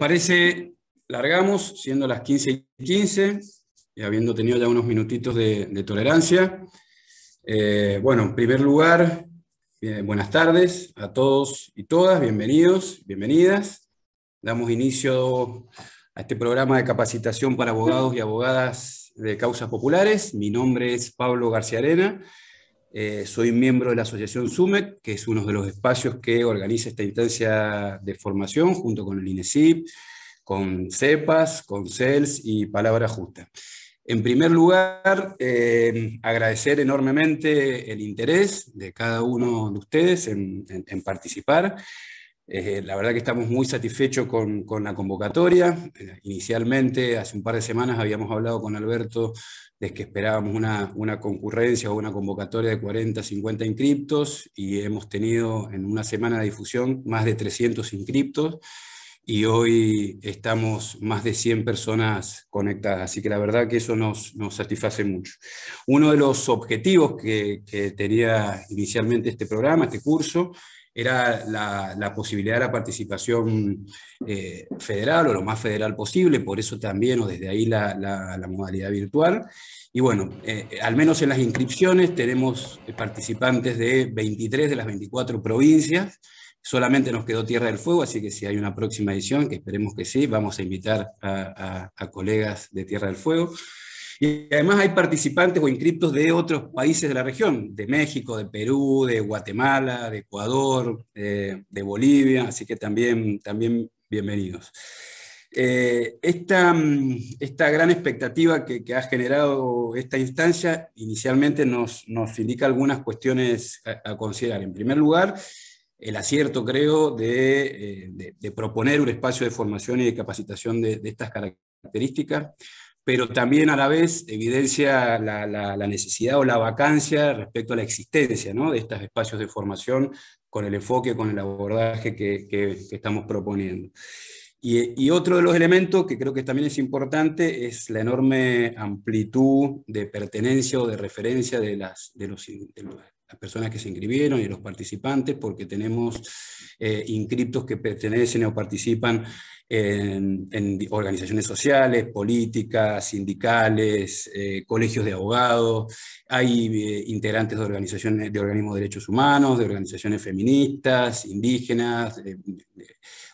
parece, largamos, siendo las 15 y 15, y habiendo tenido ya unos minutitos de, tolerancia. Eh, bueno, en primer lugar, buenas tardes a todos y todas, bienvenidos, bienvenidas. Damos inicio a este programa de capacitación para abogados y abogadas de causas populares. Mi nombre es Pablo García Arena eh, soy miembro de la Asociación SUMEC, que es uno de los espacios que organiza esta instancia de formación junto con el INESIP, con CEPAS, con CELS y Palabra Justa. En primer lugar, eh, agradecer enormemente el interés de cada uno de ustedes en, participar. Eh, la verdad que estamos muy satisfechos con la convocatoria. inicialmente, hace un par de semanas, habíamos hablado con Alberto de que esperábamos una, una, concurrencia o una convocatoria de 40, 50 inscriptos y hemos tenido en una semana de difusión más de 300 inscriptos y hoy estamos más de 100 personas conectadas, así que la verdad que eso nos, nos satisface mucho. Uno de los objetivos que, que tenía inicialmente este programa, este curso, era la, posibilidad de la participación eh, federal o lo más federal posible, por eso también, o desde ahí la, modalidad virtual. Y bueno, eh, al menos en las inscripciones tenemos participantes de 23 de las 24 provincias, solamente nos quedó Tierra del Fuego, así que si hay una próxima edición, que esperemos que sí, vamos a invitar a colegas de Tierra del Fuego. Y además hay participantes o inscriptos de otros países de la región, de México, de Perú, de Guatemala, de Ecuador, de, Bolivia, así que también, también bienvenidos. Eh, esta, esta, gran expectativa que, ha generado esta instancia inicialmente nos, nos indica algunas cuestiones a, considerar. En primer lugar, el acierto, creo, de, eh, de, proponer un espacio de formación y de capacitación de, de estas características pero también a la vez evidencia la, necesidad o la vacancia respecto a la existencia de estos espacios de formación con el enfoque, con el abordaje que, estamos proponiendo. Y, otro de los elementos que creo que también es importante es la enorme amplitud de pertenencia o de referencia de, las, de, los, las personas que se inscribieron y los participantes, porque tenemos eh, inscriptos que pertenecen o participan en, organizaciones sociales, políticas, sindicales, eh, colegios de abogados, hay eh, integrantes de organizaciones, de organismos de derechos humanos, de organizaciones feministas, indígenas,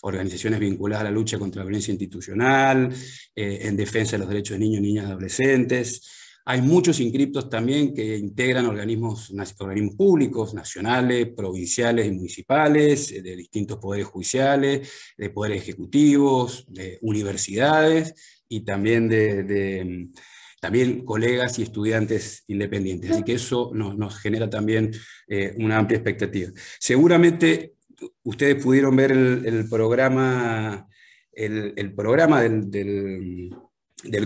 organizaciones vinculadas a la lucha contra la violencia institucional, en defensa de los derechos de niños, niñas y adolescentes. Hay muchos inscriptos también que integran organismos, organismos públicos, nacionales, provinciales y municipales, eh, de distintos poderes judiciales, de poderes ejecutivos, de universidades y también de, también colegas y estudiantes independientes. Así que eso nos, genera también eh, una amplia expectativa. Seguramente ustedes pudieron ver el, programa, el, programa del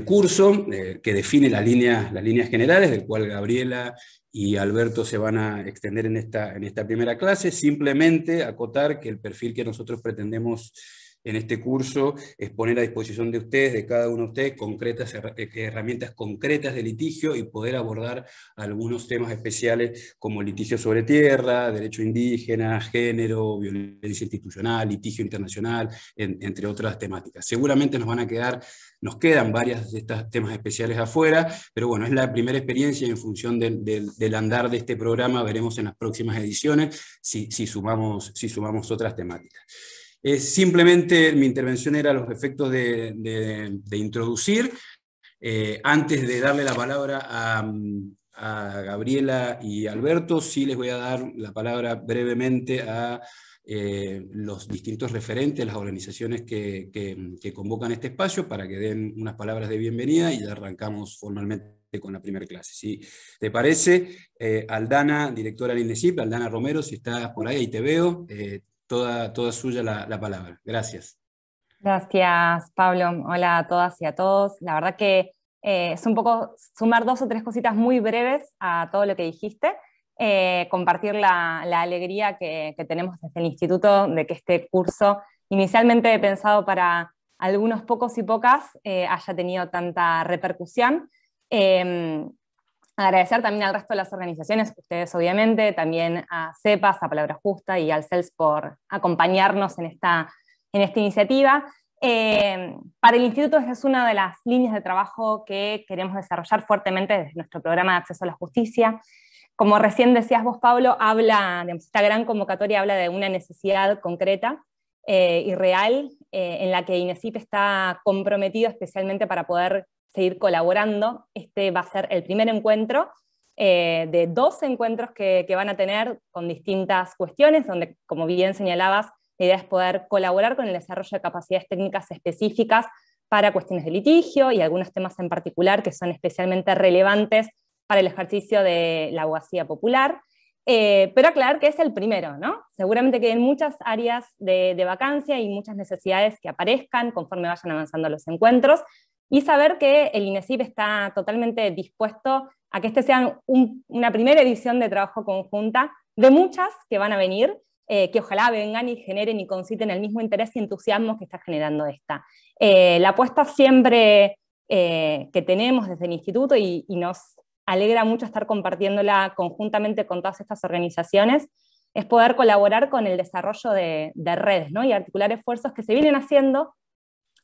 curso, eh, que define las líneas, las líneas generales, del cual Gabriela y Alberto se van a extender en esta, en esta primera clase. Simplemente acotar que el perfil que nosotros pretendemos en este curso es poner a disposición de ustedes, de cada uno de ustedes, concretas, eh, herramientas concretas de litigio y poder abordar algunos temas especiales como litigio sobre tierra, derecho indígena, género, violencia institucional, litigio internacional, entre otras temáticas. Seguramente nos van a quedar nos quedan varias de estos temas especiales afuera, pero bueno, es la primera experiencia y en función del, andar de este programa veremos en las próximas ediciones si, sumamos, otras temáticas. simplemente mi intervención era los efectos de, introducir. Eh, antes de darle la palabra a, a Gabriela y Alberto, sí les voy a dar la palabra brevemente a eh, los distintos referentes, las organizaciones que, convocan este espacio para que den unas palabras de bienvenida y arrancamos formalmente con la primera clase. Si te parece, eh, Aldana, directora del INESIP, Aldana Romero, si estás por ahí, ahí te veo, eh, toda, toda suya la palabra. Gracias. Gracias, Pablo. Hola a todas y a todos. La verdad que es un poco sumar dos o tres cositas muy breves a todo lo que dijiste. Eh, compartir la, alegría que, tenemos desde el instituto de que este curso, inicialmente pensado para algunos pocos y pocas, eh, haya tenido tanta repercusión. Em, agradecer también al resto de las organizaciones, ustedes obviamente, también a CEPAS, a Palabra Justa y al CELS por acompañarnos en esta, en esta iniciativa. Eh, para el instituto es una de las líneas de trabajo que queremos desarrollar fuertemente desde nuestro programa de acceso a la justicia. Como recién decías vos, Pablo, habla, esta gran convocatoria habla de una necesidad concreta eh, y real eh, en la que INESIP está comprometido especialmente para poder seguir colaborando. Este va a ser el primer encuentro de dos encuentros que, que van a tener con distintas cuestiones, donde, como bien señalabas, la idea es poder colaborar con el desarrollo de capacidades técnicas específicas para cuestiones de litigio y algunos temas en particular que son especialmente relevantes para el ejercicio de la abogacía popular. Eh, pero aclarar que es el primero, ¿no? Seguramente que hay muchas áreas de, vacancia y muchas necesidades que aparezcan conforme vayan avanzando los encuentros y saber que el INESIP está totalmente dispuesto a que este sea una primera edición de trabajo conjunta de muchas que van a venir eh, que ojalá vengan y generen y conciten el mismo interés y entusiasmo que está generando esta. Eh, la apuesta siempre eh, que tenemos desde el instituto y, nos alegra mucho estar compartiéndola conjuntamente con todas estas organizaciones, es poder colaborar con el desarrollo de, redes ¿no? y articular esfuerzos que se vienen haciendo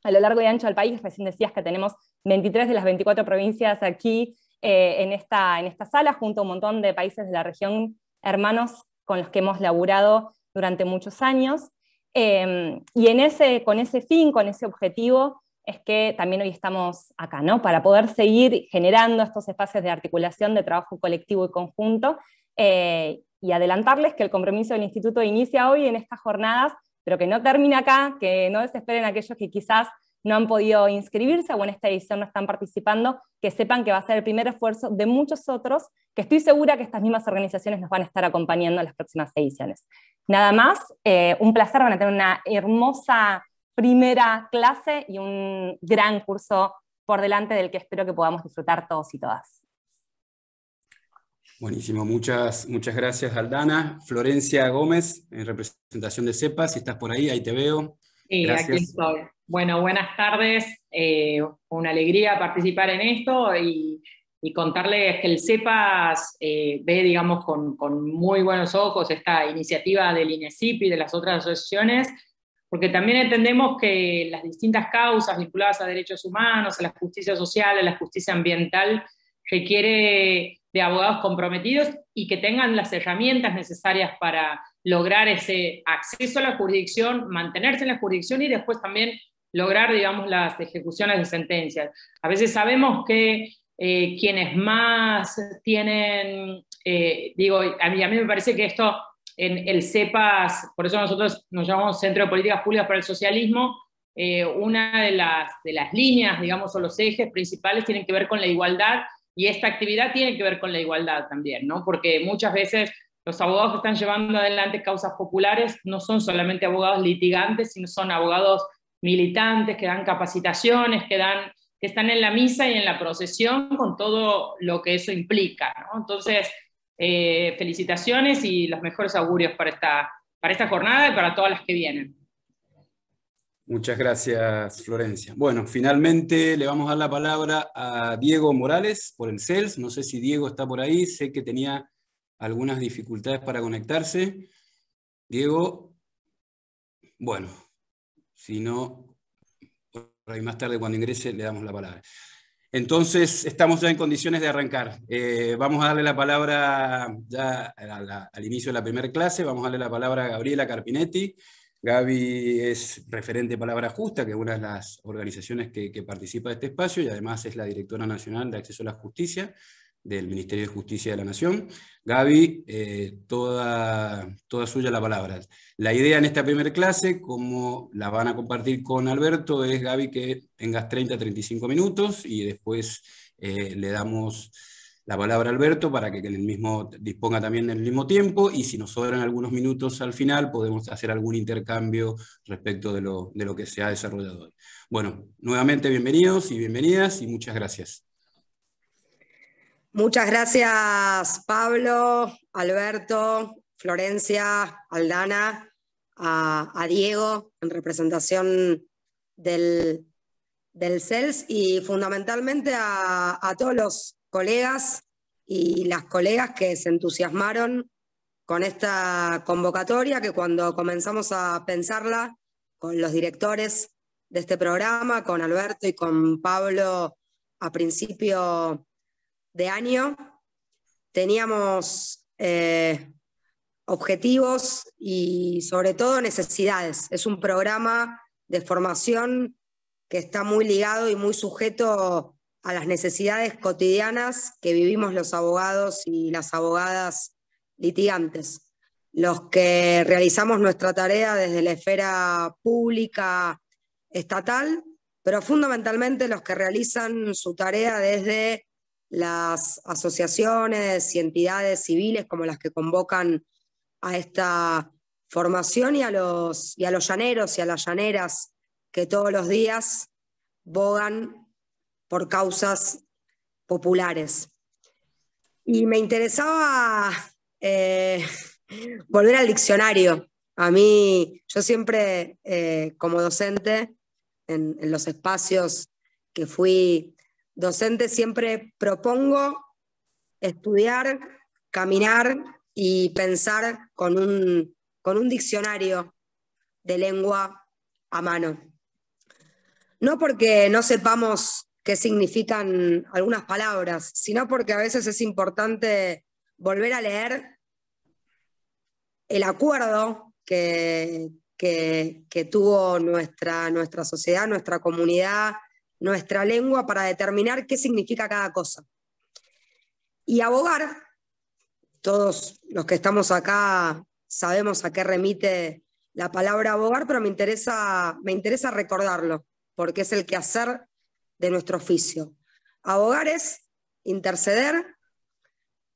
a lo largo y ancho del país. Recién decías que tenemos 23 de las 24 provincias aquí en, esta, en esta sala, junto a un montón de países de la región hermanos con los que hemos laburado durante muchos años. Em, y en ese, con ese fin, con ese objetivo, es que también hoy estamos acá, ¿no? Para poder seguir generando estos espacios de articulación de trabajo colectivo y conjunto. Eh, y adelantarles que el compromiso del instituto inicia hoy en estas jornadas, pero que no termina acá, que no desesperen aquellos que quizás no han podido inscribirse o en esta edición no están participando, que sepan que va a ser el primer esfuerzo de muchos otros, que estoy segura que estas mismas organizaciones nos van a estar acompañando en las próximas ediciones. Nada más, eh, un placer, van a tener una hermosa primera clase y un gran curso por delante del que espero que podamos disfrutar todos y todas. Buenísimo, muchas, muchas gracias Aldana. Florencia Gómez, en representación de CEPA, si estás por ahí, ahí te veo. Sí, aquí estoy. Bueno, buenas tardes. Eh, una alegría participar en esto y, contarles que el CEPAS eh, ve, digamos, con, muy buenos ojos esta iniciativa del INESIP y de las otras asociaciones, porque también entendemos que las distintas causas vinculadas a derechos humanos, a la justicia social, a la justicia ambiental, requiere de abogados comprometidos y que tengan las herramientas necesarias para lograr ese acceso a la jurisdicción, mantenerse en la jurisdicción y después también lograr, digamos, las ejecuciones de sentencias. A veces sabemos que eh, quienes más tienen, eh, digo, a mí, a mí me parece que esto en el CEPAS, por eso nosotros nos llamamos Centro de Políticas Públicas para el Socialismo, eh, una de las, de las líneas, digamos, o los ejes principales tienen que ver con la igualdad y esta actividad tiene que ver con la igualdad también, ¿no? Porque muchas veces los abogados que están llevando adelante causas populares no son solamente abogados litigantes, sino son abogados militantes que dan capacitaciones, que, dan, que están en la misa y en la procesión con todo lo que eso implica. Entonces, eh, felicitaciones y los mejores augurios para esta, para esta jornada y para todas las que vienen. Muchas gracias, Florencia. Bueno, finalmente le vamos a dar la palabra a Diego Morales por el CELS. No sé si Diego está por ahí, sé que tenía algunas dificultades para conectarse. Diego, bueno, si no, más tarde cuando ingrese le damos la palabra. Entonces, estamos ya en condiciones de arrancar. Eh, vamos a darle la palabra ya al inicio de la primera clase, vamos a darle la palabra a Gabriela Carpinetti. Gaby es referente Palabra Justa, que es una de las organizaciones que, que participa de este espacio y además es la directora nacional de acceso a la justicia del Ministerio de Justicia de la Nación. Gaby, eh, toda, toda suya la palabra. La idea en esta primera clase, como la van a compartir con Alberto, es, Gaby, que tengas 30, 35 minutos y después eh, le damos la palabra a Alberto para que el mismo disponga también del mismo tiempo y si nos sobran algunos minutos al final podemos hacer algún intercambio respecto de lo, de lo que se ha desarrollado hoy. Bueno, nuevamente bienvenidos y bienvenidas y muchas gracias. Muchas gracias, Pablo, Alberto, Florencia, Aldana, a, Diego en representación del, del CELS y fundamentalmente a, a, todos los colegas y las colegas que se entusiasmaron con esta convocatoria, que cuando comenzamos a pensarla con los directores de este programa con Alberto y con Pablo a principio de año. Teníamos eh, objetivos y sobre todo necesidades. Es un programa de formación que está muy ligado y muy sujeto a las necesidades cotidianas que vivimos los abogados y las abogadas litigantes, los que realizamos nuestra tarea desde la esfera pública estatal, pero fundamentalmente los que realizan su tarea desde las asociaciones y entidades civiles como las que convocan a esta formación y a los, y a los llaneros y a las llaneras que todos los días bogan por causas populares. Y me interesaba eh, volver al diccionario. A mí, yo siempre eh, como docente, en, en los espacios que fui docente, siempre propongo estudiar, caminar y pensar con un, con un diccionario de lengua a mano. No porque no sepamos qué significan algunas palabras, sino porque a veces es importante volver a leer el acuerdo que, que, tuvo nuestra, nuestra sociedad, nuestra comunidad, nuestra lengua para determinar qué significa cada cosa. Y abogar todos los que estamos acá sabemos a qué remite la palabra abogar, pero me interesa, me interesa recordarlo, porque es el quehacer de nuestro oficio. Abogar es interceder,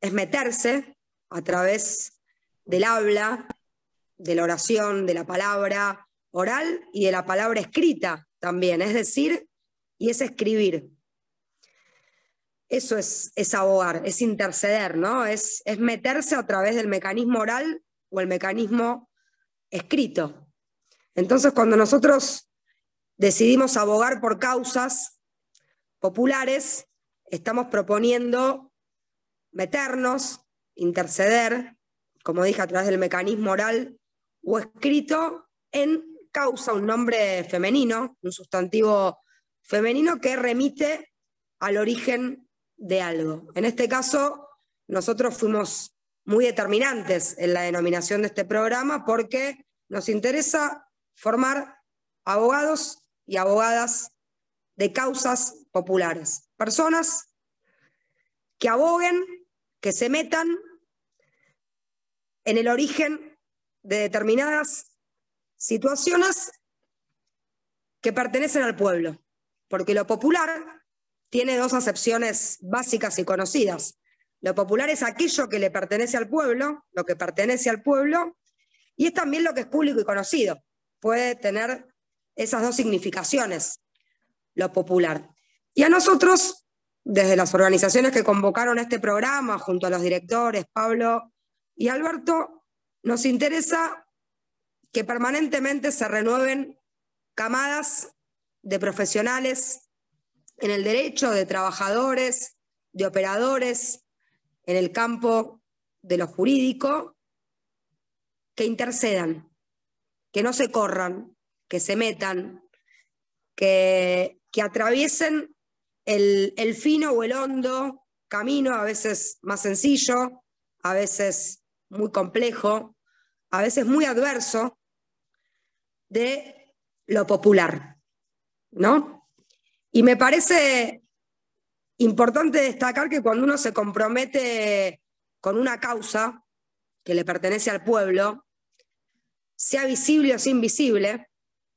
es meterse a través del habla, de la oración, de la palabra oral y de la palabra escrita también, es decir, y es escribir. Eso es, es abogar, es interceder, ¿no? Es, es meterse a través del mecanismo oral o el mecanismo escrito. Entonces, cuando nosotros decidimos abogar por causas populares, estamos proponiendo meternos, interceder, como dije, a través del mecanismo oral o escrito en causa, un nombre femenino, un sustantivo femenino que remite al origen de algo. En este caso, nosotros fuimos muy determinantes en la denominación de este programa porque nos interesa formar abogados y abogadas de causas populares, personas que aboguen, que se metan en el origen de determinadas situaciones que pertenecen al pueblo, porque lo popular tiene dos acepciones básicas y conocidas. Lo popular es aquello que le pertenece al pueblo, lo que pertenece al pueblo, y es también lo que es público y conocido. Puede tener esas dos significaciones, lo popular. Y a nosotros, desde las organizaciones que convocaron este programa, junto a los directores Pablo y Alberto, nos interesa que permanentemente se renueven camadas de profesionales en el derecho de trabajadores, de operadores, en el campo de lo jurídico, que intercedan, que no se corran, que se metan, que, que atraviesen el, el fino o el hondo camino, a veces más sencillo, a veces muy complejo, a veces muy adverso, de lo popular, ¿no? Y me parece importante destacar que cuando uno se compromete con una causa que le pertenece al pueblo, sea visible o sea invisible,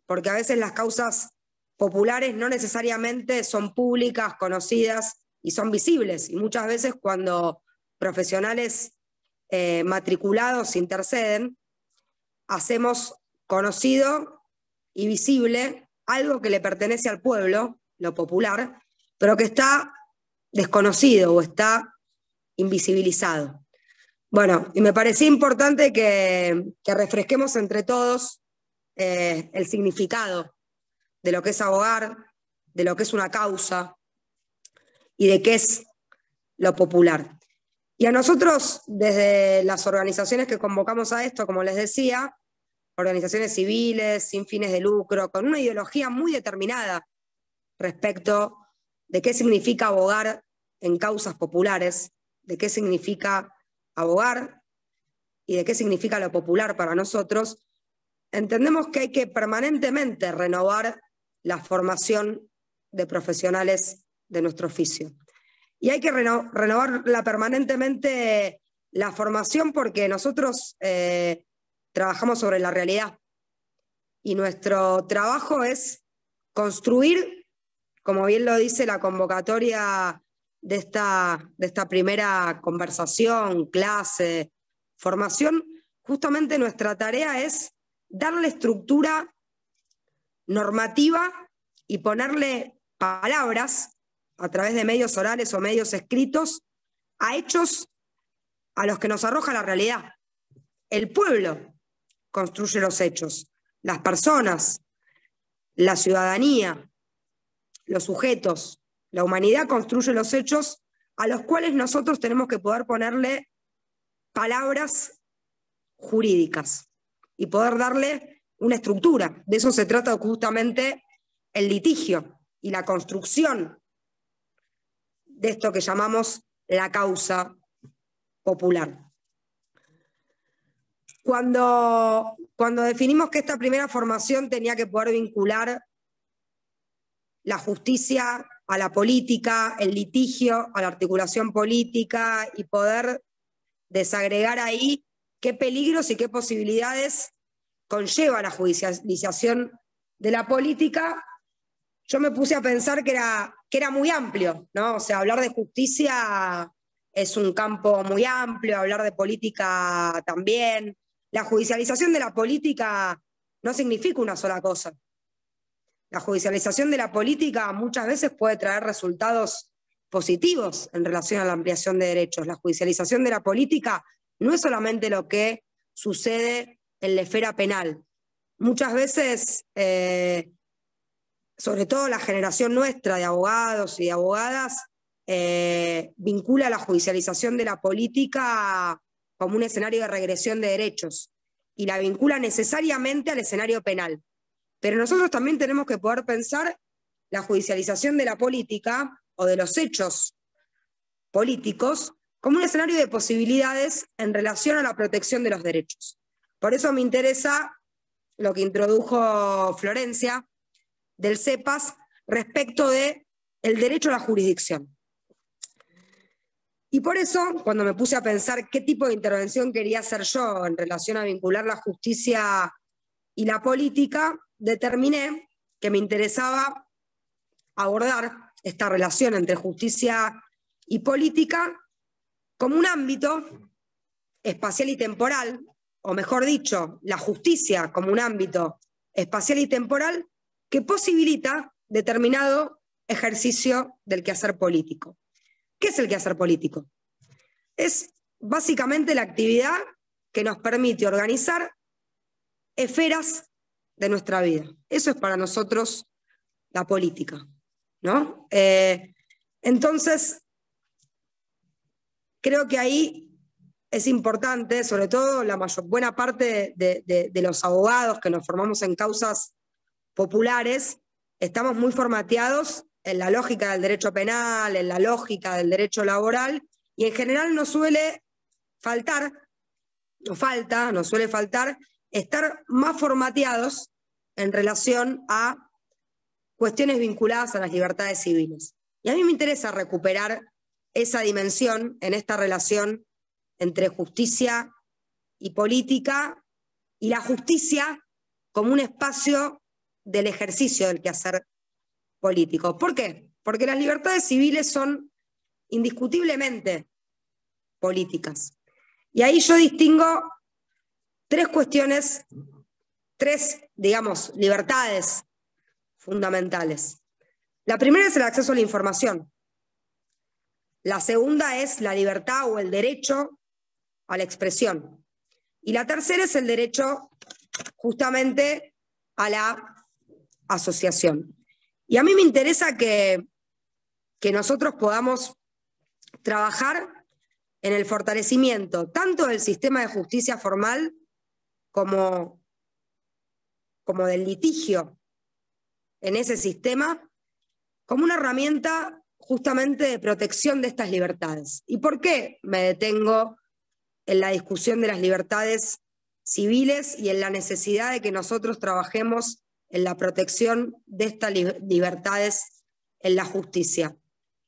porque a veces las causas populares no necesariamente son públicas, conocidas y son visibles. Y muchas veces cuando profesionales eh, matriculados interceden, hacemos conocido y visible algo que le pertenece al pueblo lo popular, pero que está desconocido o está invisibilizado. Bueno, y me parecía importante que, refresquemos entre todos eh, el significado de lo que es abogar, de lo que es una causa y de qué es lo popular. Y a nosotros, desde las organizaciones que convocamos a esto, como les decía, organizaciones civiles, sin fines de lucro, con una ideología muy determinada respecto de qué significa abogar en causas populares, de qué significa abogar y de qué significa lo popular para nosotros, entendemos que hay que permanentemente renovar la formación de profesionales de nuestro oficio. Y hay que renovarla permanentemente la formación porque nosotros eh, trabajamos sobre la realidad y nuestro trabajo es construir, como bien lo dice la convocatoria de esta, de esta primera conversación, clase, formación, justamente nuestra tarea es darle estructura normativa y ponerle palabras a través de medios orales o medios escritos a hechos a los que nos arroja la realidad. El pueblo construye los hechos, las personas, la ciudadanía, los sujetos, la humanidad construye los hechos a los cuales nosotros tenemos que poder ponerle palabras jurídicas y poder darle una estructura. De eso se trata justamente el litigio y la construcción de esto que llamamos la causa popular. Cuando, cuando definimos que esta primera formación tenía que poder vincular la justicia a la política, el litigio a la articulación política y poder desagregar ahí qué peligros y qué posibilidades conlleva la judicialización de la política, yo me puse a pensar que era, que era muy amplio, ¿no? O sea, hablar de justicia es un campo muy amplio, hablar de política también. La judicialización de la política no significa una sola cosa. La judicialización de la política muchas veces puede traer resultados positivos en relación a la ampliación de derechos. La judicialización de la política no es solamente lo que sucede en la esfera penal. Muchas veces, eh, sobre todo la generación nuestra de abogados y de abogadas, eh, vincula la judicialización de la política como un escenario de regresión de derechos y la vincula necesariamente al escenario penal. Pero nosotros también tenemos que poder pensar la judicialización de la política o de los hechos políticos como un escenario de posibilidades en relación a la protección de los derechos. Por eso me interesa lo que introdujo Florencia del CEPAS respecto de el derecho a la jurisdicción. Y por eso, cuando me puse a pensar qué tipo de intervención quería hacer yo en relación a vincular la justicia y la política, determiné que me interesaba abordar esta relación entre justicia y política como un ámbito espacial y temporal, o mejor dicho, la justicia como un ámbito espacial y temporal que posibilita determinado ejercicio del quehacer político. ¿Qué es el quehacer político? Es básicamente la actividad que nos permite organizar esferas de nuestra vida. Eso es para nosotros la política. ¿no? Eh, entonces, creo que ahí es importante, sobre todo la mayor, buena parte de los abogados que nos formamos en causas populares, estamos muy formateados en la lógica del derecho penal, en la lógica del derecho laboral, y en general nos suele faltar, nos falta, nos suele faltar estar más formateados en relación a cuestiones vinculadas a las libertades civiles. Y a mí me interesa recuperar esa dimensión en esta relación entre justicia y política y la justicia como un espacio del ejercicio del quehacer políticos. ¿Por qué? Porque las libertades civiles son indiscutiblemente políticas. Y ahí yo distingo tres cuestiones, tres, digamos, libertades fundamentales. La primera es el acceso a la información. La segunda es la libertad o el derecho a la expresión. Y la tercera es el derecho justamente a la asociación. Y a mí me interesa que, que nosotros podamos trabajar en el fortalecimiento tanto del sistema de justicia formal como como del litigio en ese sistema como una herramienta justamente de protección de estas libertades. ¿Y por qué me detengo en la discusión de las libertades civiles y en la necesidad de que nosotros trabajemos en la protección de estas libertades en la justicia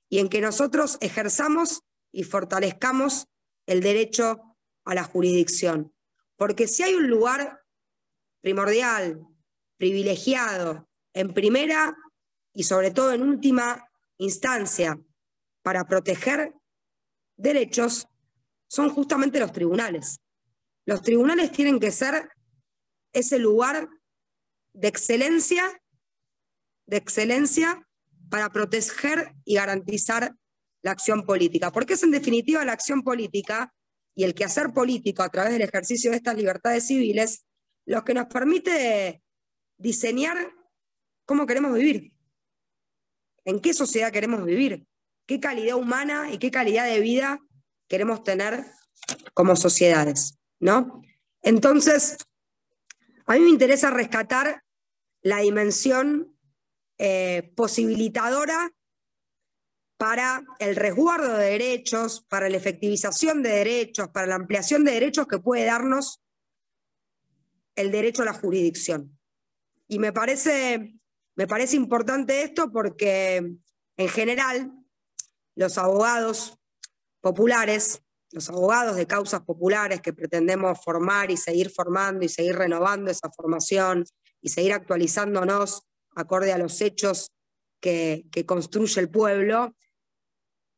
y en que nosotros ejerzamos y fortalezcamos el derecho a la jurisdicción. Porque si hay un lugar primordial, privilegiado, en primera y sobre todo en última instancia para proteger derechos, son justamente los tribunales. Los tribunales tienen que ser ese lugar de excelencia, de excelencia para proteger y garantizar la acción política, porque es en definitiva la acción política y el quehacer político a través del ejercicio de estas libertades civiles lo que nos permite diseñar cómo queremos vivir, en qué sociedad queremos vivir, qué calidad humana y qué calidad de vida queremos tener como sociedades, ¿no? Entonces, a mí me interesa rescatar la dimensión eh, posibilitadora para el resguardo de derechos, para la efectivización de derechos, para la ampliación de derechos que puede darnos el derecho a la jurisdicción. Y me parece, me parece importante esto porque en general los abogados populares, los abogados de causas populares que pretendemos formar y seguir formando y seguir renovando esa formación y seguir actualizándonos acorde a los hechos que, construye el pueblo,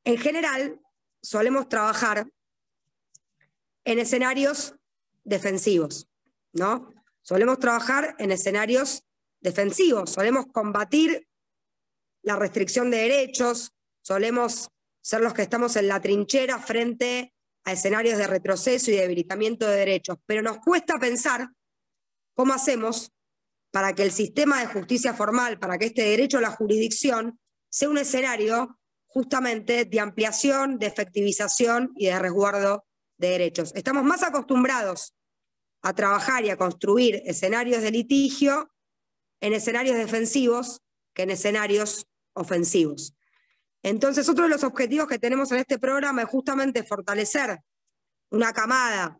en general solemos trabajar en escenarios defensivos, ¿no? Solemos trabajar en escenarios defensivos, solemos combatir la restricción de derechos, solemos ser los que estamos en la trinchera frente a escenarios de retroceso y debilitamiento de derechos, pero nos cuesta pensar cómo hacemos para que el sistema de justicia formal, para que este derecho a la jurisdicción sea un escenario justamente de ampliación, de efectivización y de resguardo de derechos. Estamos más acostumbrados a trabajar y a construir escenarios de litigio en escenarios defensivos que en escenarios ofensivos. Entonces, otro de los objetivos que tenemos en este programa es justamente fortalecer una camada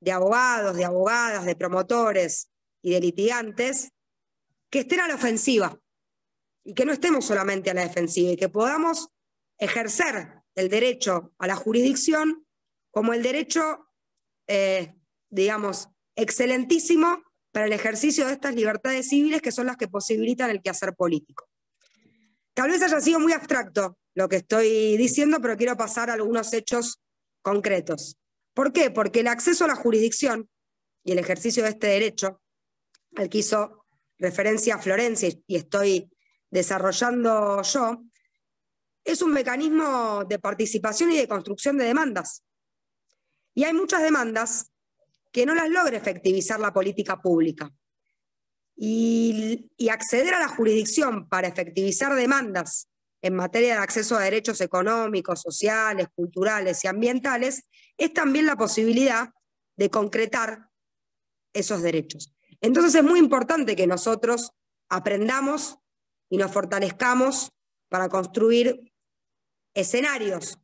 de abogados, de abogadas, de promotores y de litigantes que estén a la ofensiva y que no estemos solamente a la defensiva y que podamos ejercer el derecho a la jurisdicción como el derecho, eh, digamos, excelentísimo para el ejercicio de estas libertades civiles que son las que posibilitan el quehacer político. Tal vez haya sido muy abstracto lo que estoy diciendo, pero quiero pasar a algunos hechos concretos. ¿Por qué? Porque el acceso a la jurisdicción y el ejercicio de este derecho, al que hizo referencia a Florencia y estoy desarrollando yo, es un mecanismo de participación y de construcción de demandas. Y hay muchas demandas que no las logra efectivizar la política pública. Y, acceder a la jurisdicción para efectivizar demandas en materia de acceso a derechos económicos, sociales, culturales y ambientales es también la posibilidad de concretar esos derechos. Entonces es muy importante que nosotros aprendamos y nos fortalezcamos para construir escenarios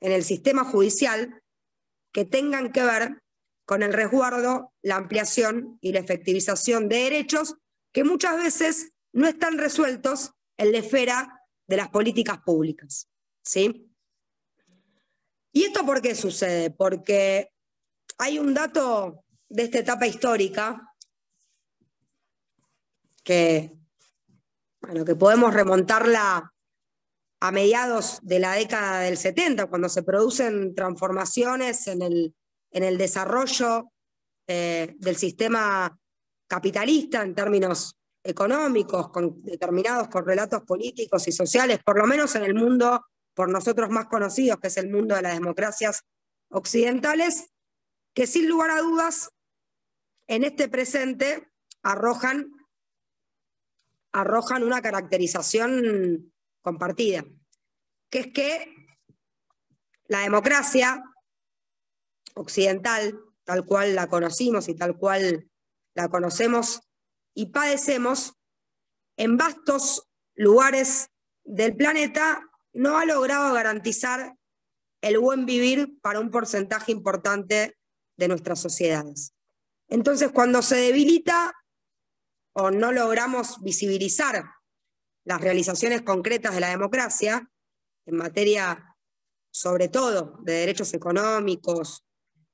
en el sistema judicial que tengan que ver con el resguardo, la ampliación y la efectivización de derechos que muchas veces no están resueltos en la esfera de las políticas públicas. ¿sí? ¿Y esto por qué sucede? Porque hay un dato de esta etapa histórica que, bueno, que podemos remontarla a mediados de la década del 70, cuando se producen transformaciones en el en el desarrollo eh, del sistema capitalista en términos económicos, con, determinados por relatos políticos y sociales, por lo menos en el mundo por nosotros más conocidos, que es el mundo de las democracias occidentales, que sin lugar a dudas en este presente arrojan, arrojan una caracterización compartida, que es que la democracia occidental, tal cual la conocimos y tal cual la conocemos y padecemos, en vastos lugares del planeta no ha logrado garantizar el buen vivir para un porcentaje importante de nuestras sociedades. Entonces, cuando se debilita o no logramos visibilizar las realizaciones concretas de la democracia, en materia sobre todo de derechos económicos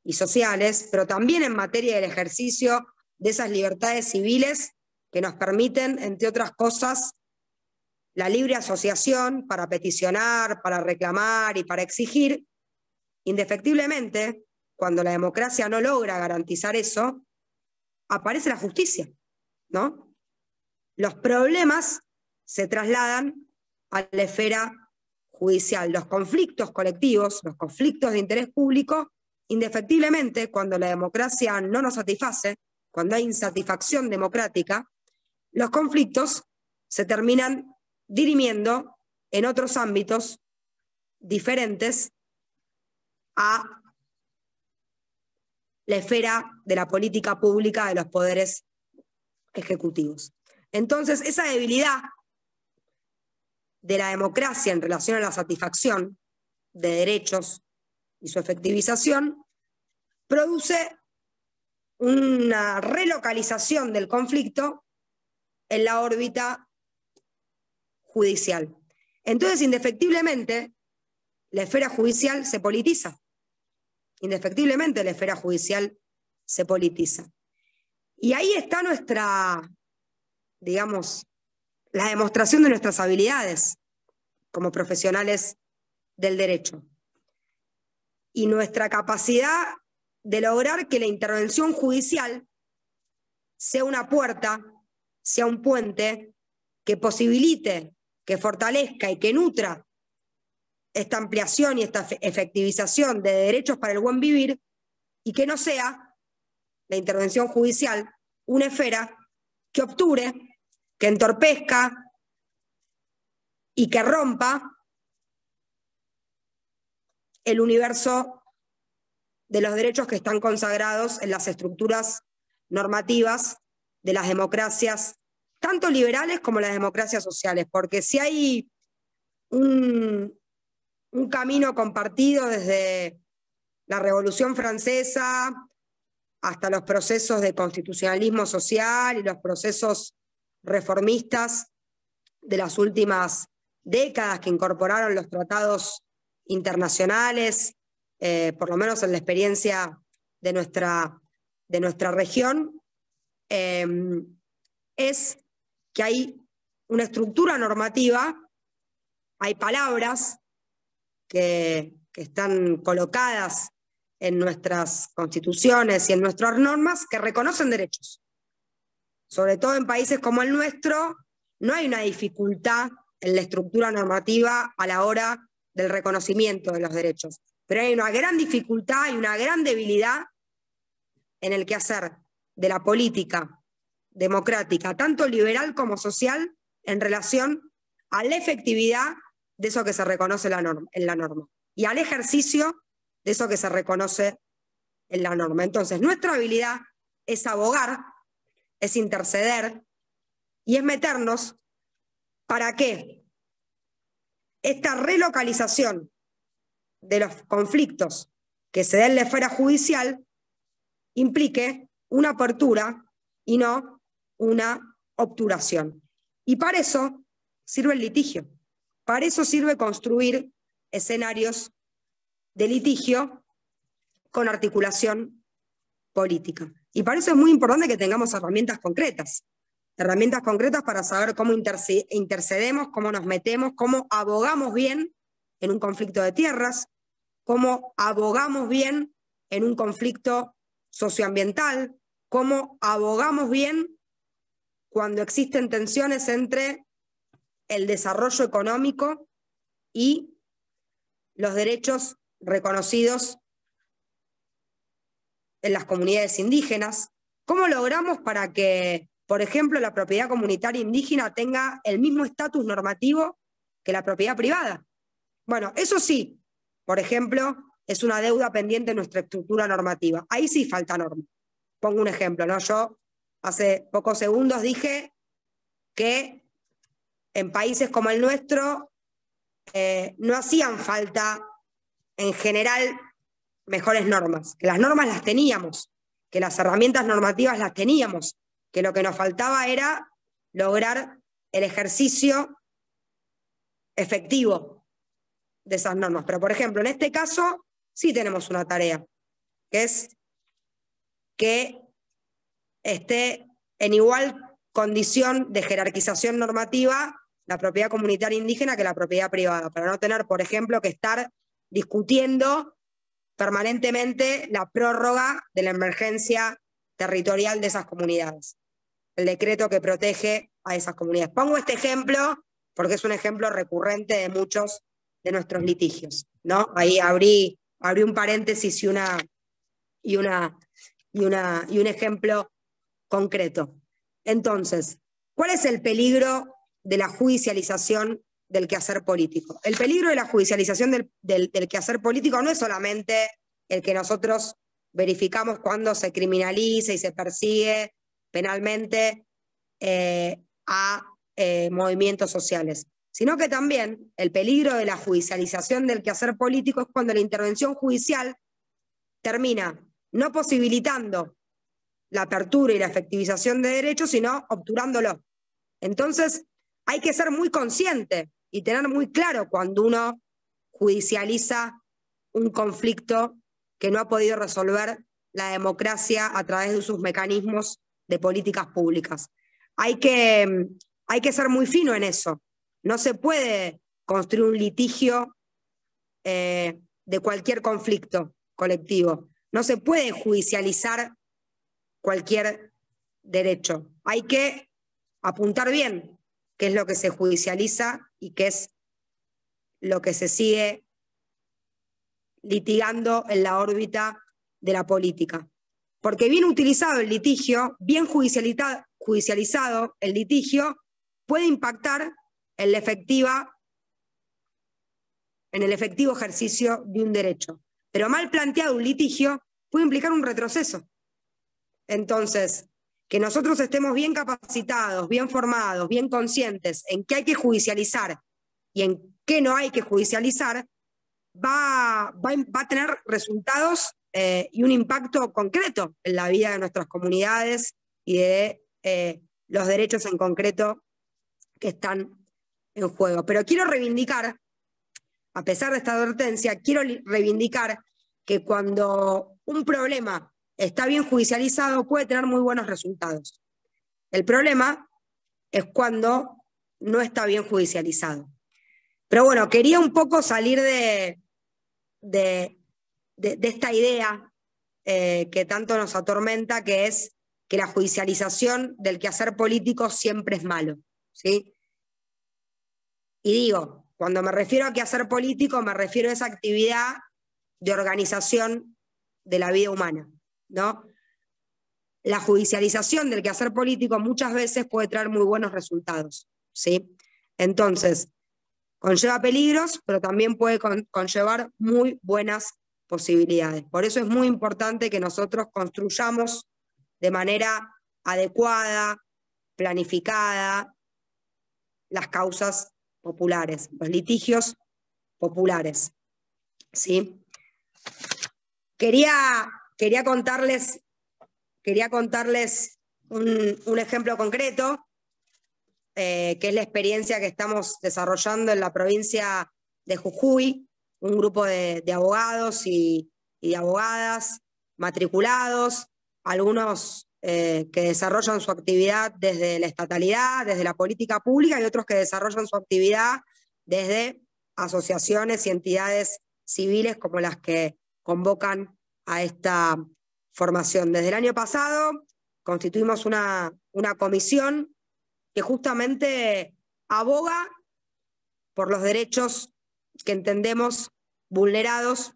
y sociales, pero también en materia del ejercicio de esas libertades civiles que nos permiten, entre otras cosas, la libre asociación para peticionar, para reclamar y para exigir, indefectiblemente, cuando la democracia no logra garantizar eso, aparece la justicia, ¿no? Los problemas se trasladan a la esfera judicial. Los conflictos colectivos, los conflictos de interés público, indefectiblemente, cuando la democracia no nos satisface, cuando hay insatisfacción democrática, los conflictos se terminan dirimiendo en otros ámbitos diferentes a la esfera de la política pública de los poderes ejecutivos. Entonces, esa debilidad de la democracia en relación a la satisfacción de derechos y su efectivización produce una relocalización del conflicto en la órbita judicial. Entonces, indefectiblemente, la esfera judicial se politiza. Indefectiblemente, la esfera judicial se politiza. Y ahí está nuestra, digamos, la demostración de nuestras habilidades como profesionales del derecho y nuestra capacidad de lograr que la intervención judicial sea una puerta, sea un puente que posibilite que fortalezca y que nutra esta ampliación y esta efectivización de derechos para el buen vivir y que no sea la intervención judicial una esfera que obture, que entorpezca y que rompa el universo de los derechos que están consagrados en las estructuras normativas de las democracias tanto liberales como las democracias sociales, porque si hay un, un camino compartido desde la Revolución Francesa hasta los procesos de constitucionalismo social y los procesos reformistas de las últimas décadas que incorporaron los tratados internacionales, eh, por lo menos en la experiencia de nuestra, de nuestra región, eh, es que hay una estructura normativa, hay palabras que, están colocadas en nuestras constituciones y en nuestras normas que reconocen derechos. Sobre todo en países como el nuestro, no hay una dificultad en la estructura normativa a la hora del reconocimiento de los derechos, pero hay una gran dificultad y una gran debilidad en el quehacer de la política democrática, tanto liberal como social, en relación a la efectividad de eso que se reconoce en la norma y al ejercicio de eso que se reconoce en la norma. Entonces, nuestra habilidad es abogar, es interceder y es meternos para que esta relocalización de los conflictos que se den en la esfera judicial implique una apertura y no una obturación. Y para eso sirve el litigio. Para eso sirve construir escenarios de litigio con articulación política. Y para eso es muy importante que tengamos herramientas concretas. Herramientas concretas para saber cómo intercedemos, cómo nos metemos, cómo abogamos bien en un conflicto de tierras, cómo abogamos bien en un conflicto socioambiental, cómo abogamos bien cuando existen tensiones entre el desarrollo económico y los derechos reconocidos en las comunidades indígenas. ¿Cómo logramos para que, por ejemplo, la propiedad comunitaria indígena tenga el mismo estatus normativo que la propiedad privada? Bueno, eso sí, por ejemplo, es una deuda pendiente en nuestra estructura normativa. Ahí sí falta norma. Pongo un ejemplo, ¿no? Yo hace pocos segundos dije que en países como el nuestro eh, no hacían falta en general mejores normas, que las normas las teníamos, que las herramientas normativas las teníamos, que lo que nos faltaba era lograr el ejercicio efectivo de esas normas. Pero, por ejemplo, en este caso sí tenemos una tarea, que es que esté en igual condición de jerarquización normativa la propiedad comunitaria indígena que la propiedad privada, para no tener, por ejemplo, que estar discutiendo permanentemente la prórroga de la emergencia territorial de esas comunidades, el decreto que protege a esas comunidades. Pongo este ejemplo porque es un ejemplo recurrente de muchos de nuestros litigios. ¿no? Ahí abrí, abrí un paréntesis y, una, y, una, y, una, y un ejemplo concreto. Entonces, ¿cuál es el peligro de la judicialización del quehacer político? El peligro de la judicialización del, del, quehacer político no es solamente el que nosotros verificamos cuando se criminaliza y se persigue penalmente eh, a eh, movimientos sociales, sino que también el peligro de la judicialización del quehacer político es cuando la intervención judicial termina no posibilitando la apertura y la efectivización de derechos, sino obturándolo. Entonces, hay que ser muy consciente y tener muy claro cuando uno judicializa un conflicto que no ha podido resolver la democracia a través de sus mecanismos de políticas públicas. Hay que hay que ser muy fino en eso. No se puede construir un litigio eh, de cualquier conflicto colectivo. No se puede judicializar cualquier derecho. Hay que apuntar bien qué es lo que se judicializa y qué es lo que se sigue litigando en la órbita de la política. Porque bien utilizado el litigio, bien judicializado el litigio, puede impactar en el efectivo ejercicio de un derecho. Pero mal planteado un litigio puede implicar un retroceso. Entonces, que nosotros estemos bien capacitados, bien formados, bien conscientes en qué hay que judicializar y en qué no hay que judicializar, va, va, a tener resultados eh, y un impacto concreto en la vida de nuestras comunidades y de eh, los derechos en concreto que están en juego. Pero quiero reivindicar, a pesar de esta advertencia, quiero reivindicar que cuando un problema está bien judicializado puede tener muy buenos resultados. El problema es cuando no está bien judicializado. Pero bueno, quería un poco salir de, de, esta idea eh, que tanto nos atormenta, que es que la judicialización del quehacer político siempre es malo. ¿sí? Y digo, cuando me refiero a quehacer político, me refiero a esa actividad de organización de la vida humana, ¿no? La judicialización del quehacer político muchas veces puede traer muy buenos resultados, ¿sí? Entonces, conlleva peligros, pero también puede conllevar muy buenas posibilidades. Por eso es muy importante que nosotros construyamos de manera adecuada, planificada, las causas populares, los litigios populares. ¿sí? Quería, quería contarles, quería contarles un, ejemplo concreto, eh, que es la experiencia que estamos desarrollando en la provincia de Jujuy, un grupo de, abogados y, de abogadas matriculados, algunos eh, que desarrollan su actividad desde la estatalidad, desde la política pública, y otros que desarrollan su actividad desde asociaciones y entidades civiles como las que convocan a esta formación. Desde el año pasado constituimos una, una comisión que justamente aboga por los derechos que entendemos vulnerados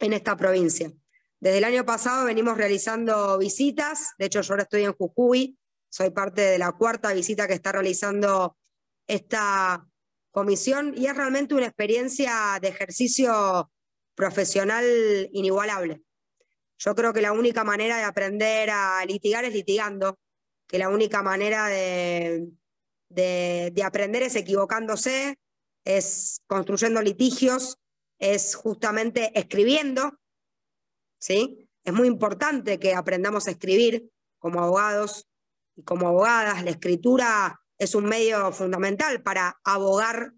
en esta provincia. Desde el año pasado venimos realizando visitas, de hecho yo ahora estoy en Jujuy, soy parte de la cuarta visita que está realizando esta comisión y es realmente una experiencia de ejercicio profesional inigualable. Yo creo que la única manera de aprender a litigar es litigando que la única manera de, de, aprender es equivocándose, es construyendo litigios, es justamente escribiendo, ¿sí? Es muy importante que aprendamos a escribir como abogados y como abogadas. La escritura es un medio fundamental para abogar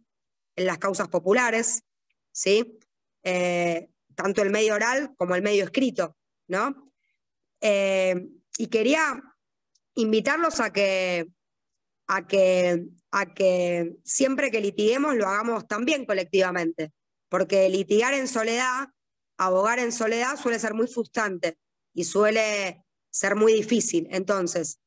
en las causas populares, ¿sí? Eh, tanto el medio oral como el medio escrito, ¿no? Eh, y quería invitarlos a que, a, que, a que siempre que litiguemos lo hagamos también colectivamente, porque litigar en soledad, abogar en soledad suele ser muy frustrante y suele ser muy difícil. Entonces,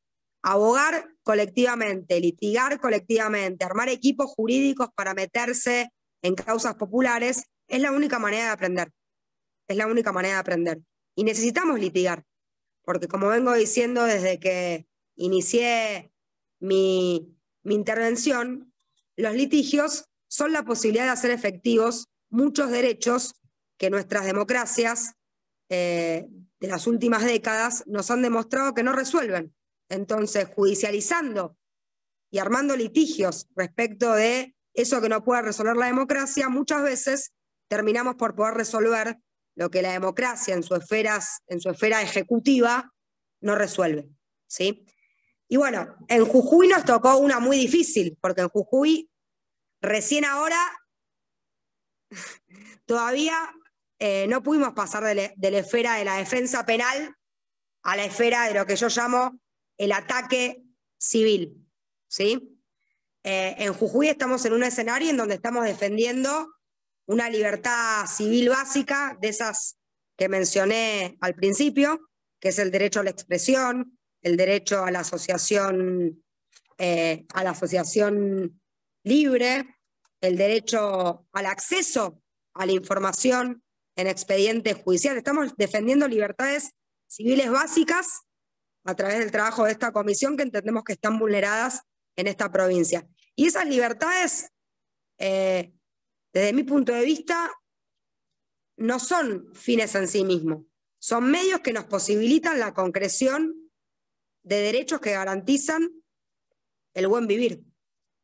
abogar colectivamente, litigar colectivamente, armar equipos jurídicos para meterse en causas populares, es la única manera de aprender. Es la única manera de aprender. Y necesitamos litigar, porque como vengo diciendo desde que inicié mi, intervención, los litigios son la posibilidad de hacer efectivos muchos derechos que nuestras democracias eh, de las últimas décadas nos han demostrado que no resuelven. Entonces, judicializando y armando litigios respecto de eso que no puede resolver la democracia, muchas veces terminamos por poder resolver lo que la democracia en su, esferas, en su esfera ejecutiva no resuelve. ¿sí? Y bueno, en Jujuy nos tocó una muy difícil, porque en Jujuy recién ahora todavía eh, no pudimos pasar de, la esfera de la defensa penal a la esfera de lo que yo llamo el ataque civil. ¿sí? Eh, en Jujuy estamos en un escenario en donde estamos defendiendo una libertad civil básica, de esas que mencioné al principio, que es el derecho a la expresión, el derecho a la asociación, eh, a la asociación libre, el derecho al acceso a la información en expedientes judiciales. Estamos defendiendo libertades civiles básicas a través del trabajo de esta comisión que entendemos que están vulneradas en esta provincia. Y esas libertades, eh, desde mi punto de vista, no son fines en sí mismos, son medios que nos posibilitan la concreción de derechos que garantizan el buen vivir.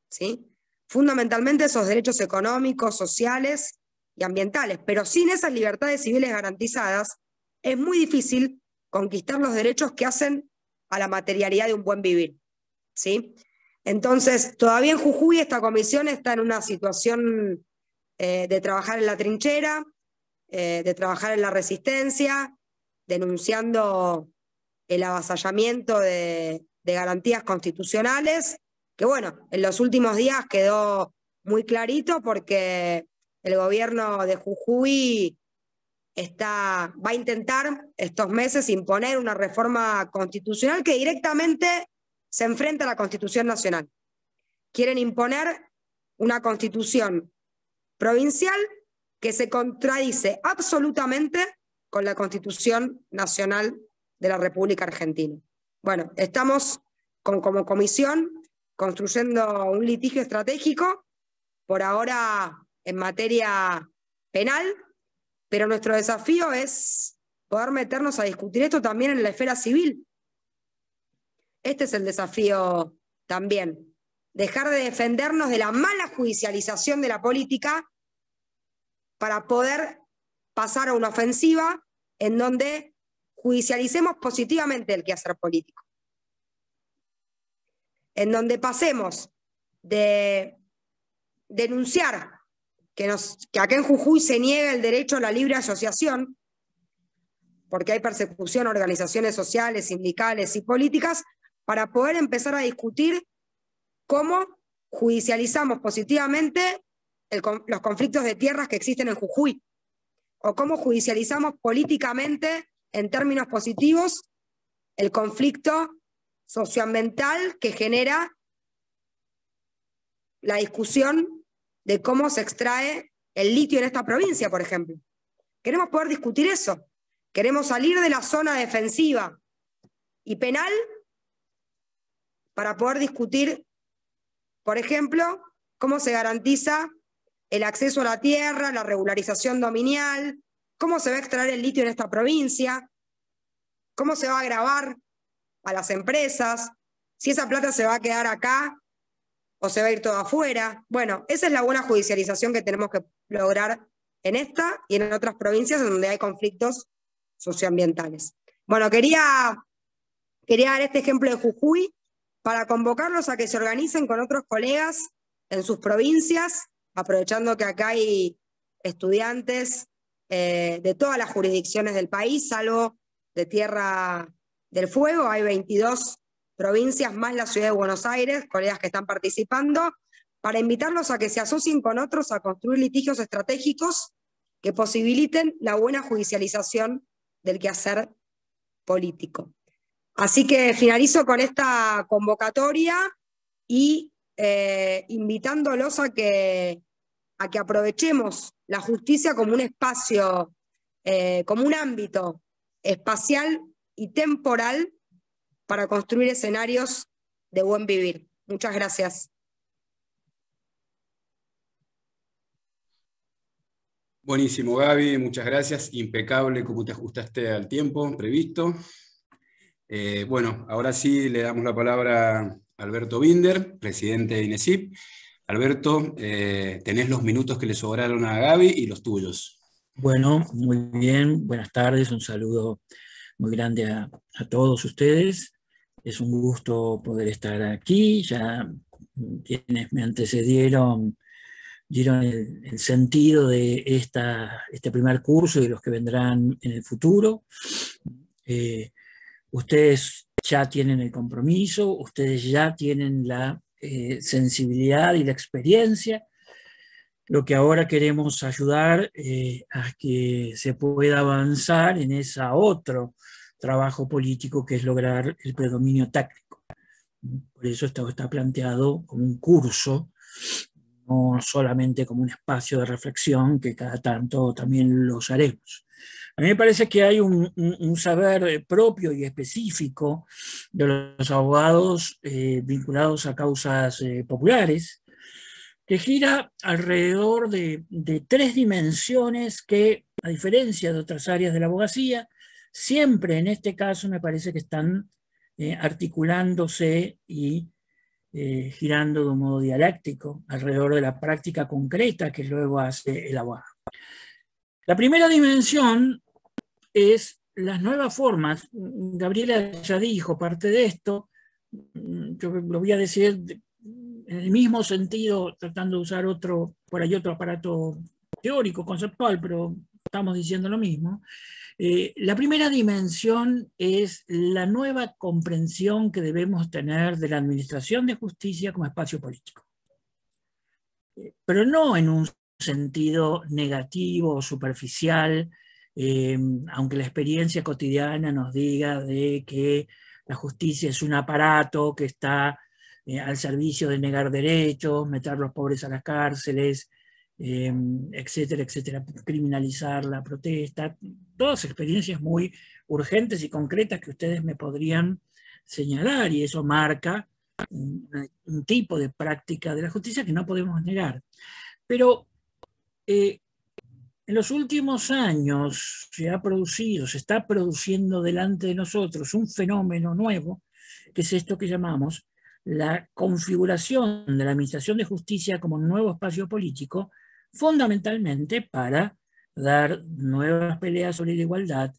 ¿sí? Fundamentalmente esos derechos económicos, sociales y ambientales. Pero sin esas libertades civiles garantizadas, es muy difícil conquistar los derechos que hacen a la materialidad de un buen vivir. ¿sí? Entonces, todavía en Jujuy esta comisión está en una situación eh, de trabajar en la trinchera, eh, de trabajar en la resistencia, denunciando el avasallamiento de, garantías constitucionales, que bueno, en los últimos días quedó muy clarito porque el gobierno de Jujuy está, va a intentar estos meses imponer una reforma constitucional que directamente se enfrenta a la Constitución Nacional. Quieren imponer una constitución provincial que se contradice absolutamente con la Constitución Nacional de la República Argentina. Bueno, estamos como comisión construyendo un litigio estratégico, por ahora en materia penal, pero nuestro desafío es poder meternos a discutir esto también en la esfera civil. Este es el desafío también, dejar de defendernos de la mala judicialización de la política para poder pasar a una ofensiva en donde judicialicemos positivamente el quehacer político. En donde pasemos de denunciar que, nos, que acá en Jujuy se niega el derecho a la libre asociación, porque hay persecución a organizaciones sociales, sindicales y políticas, para poder empezar a discutir cómo judicializamos positivamente los conflictos de tierras que existen en Jujuy, o cómo judicializamos políticamente en términos positivos el conflicto socioambiental que genera la discusión de cómo se extrae el litio en esta provincia, por ejemplo. Queremos poder discutir eso. Queremos salir de la zona defensiva y penal para poder discutir, por ejemplo, cómo se garantiza el acceso a la tierra, la regularización dominial, cómo se va a extraer el litio en esta provincia, cómo se va a grabar a las empresas, si esa plata se va a quedar acá o se va a ir todo afuera. Bueno, esa es la buena judicialización que tenemos que lograr en esta y en otras provincias donde hay conflictos socioambientales. Bueno, quería, quería dar este ejemplo de Jujuy para convocarlos a que se organicen con otros colegas en sus provincias, aprovechando que acá hay estudiantes eh, de todas las jurisdicciones del país, salvo de Tierra del Fuego, hay 22 provincias más la ciudad de Buenos Aires, colegas que están participando, para invitarlos a que se asocien con otros a construir litigios estratégicos que posibiliten la buena judicialización del quehacer político. Así que finalizo con esta convocatoria y eh, invitándolos a que, a que aprovechemos la justicia como un espacio, eh, como un ámbito espacial y temporal para construir escenarios de buen vivir. Muchas gracias. Buenísimo, Gaby, muchas gracias. Impecable como te ajustaste al tiempo previsto. Eh, bueno, ahora sí le damos la palabra a Alberto Binder, presidente de INESIP. Alberto, eh, tenés los minutos que le sobraron a Gaby y los tuyos. Bueno, muy bien, buenas tardes, un saludo muy grande a, todos ustedes. Es un gusto poder estar aquí. Ya quienes me antecedieron dieron el, sentido de esta, este primer curso y los que vendrán en el futuro. Eh, ustedes ya tienen el compromiso, ustedes ya tienen la eh, sensibilidad y la experiencia. Lo que ahora queremos ayudar eh, a que se pueda avanzar en ese otro trabajo político que es lograr el predominio táctico. Por eso esto está planteado como un curso, no solamente como un espacio de reflexión, que cada tanto también los haremos. A mí me parece que hay un, saber propio y específico de los abogados eh, vinculados a causas eh, populares, que gira alrededor de, tres dimensiones que, a diferencia de otras áreas de la abogacía, siempre en este caso me parece que están eh, articulándose y girando de un modo dialéctico alrededor de la práctica concreta que luego hace el abogado. La primera dimensión es las nuevas formas. Gabriela ya dijo parte de esto, yo lo voy a decir en el mismo sentido, tratando de usar otro, por ahí otro aparato teórico, conceptual, pero estamos diciendo lo mismo. Eh, la primera dimensión es la nueva comprensión que debemos tener de la administración de justicia como espacio político. Eh, pero no en un sentido negativo o superficial, eh, aunque la experiencia cotidiana nos diga de que la justicia es un aparato que está eh, al servicio de negar derechos, meter a los pobres a las cárceles, eh, etcétera, etcétera, criminalizar la protesta, todas experiencias muy urgentes y concretas que ustedes me podrían señalar y eso marca un, un tipo de práctica de la justicia que no podemos negar. Pero eh, en los últimos años se ha producido, se está produciendo delante de nosotros un fenómeno nuevo, que es esto que llamamos la configuración de la Administración de Justicia como un nuevo espacio político, fundamentalmente para dar nuevas peleas sobre la igualdad,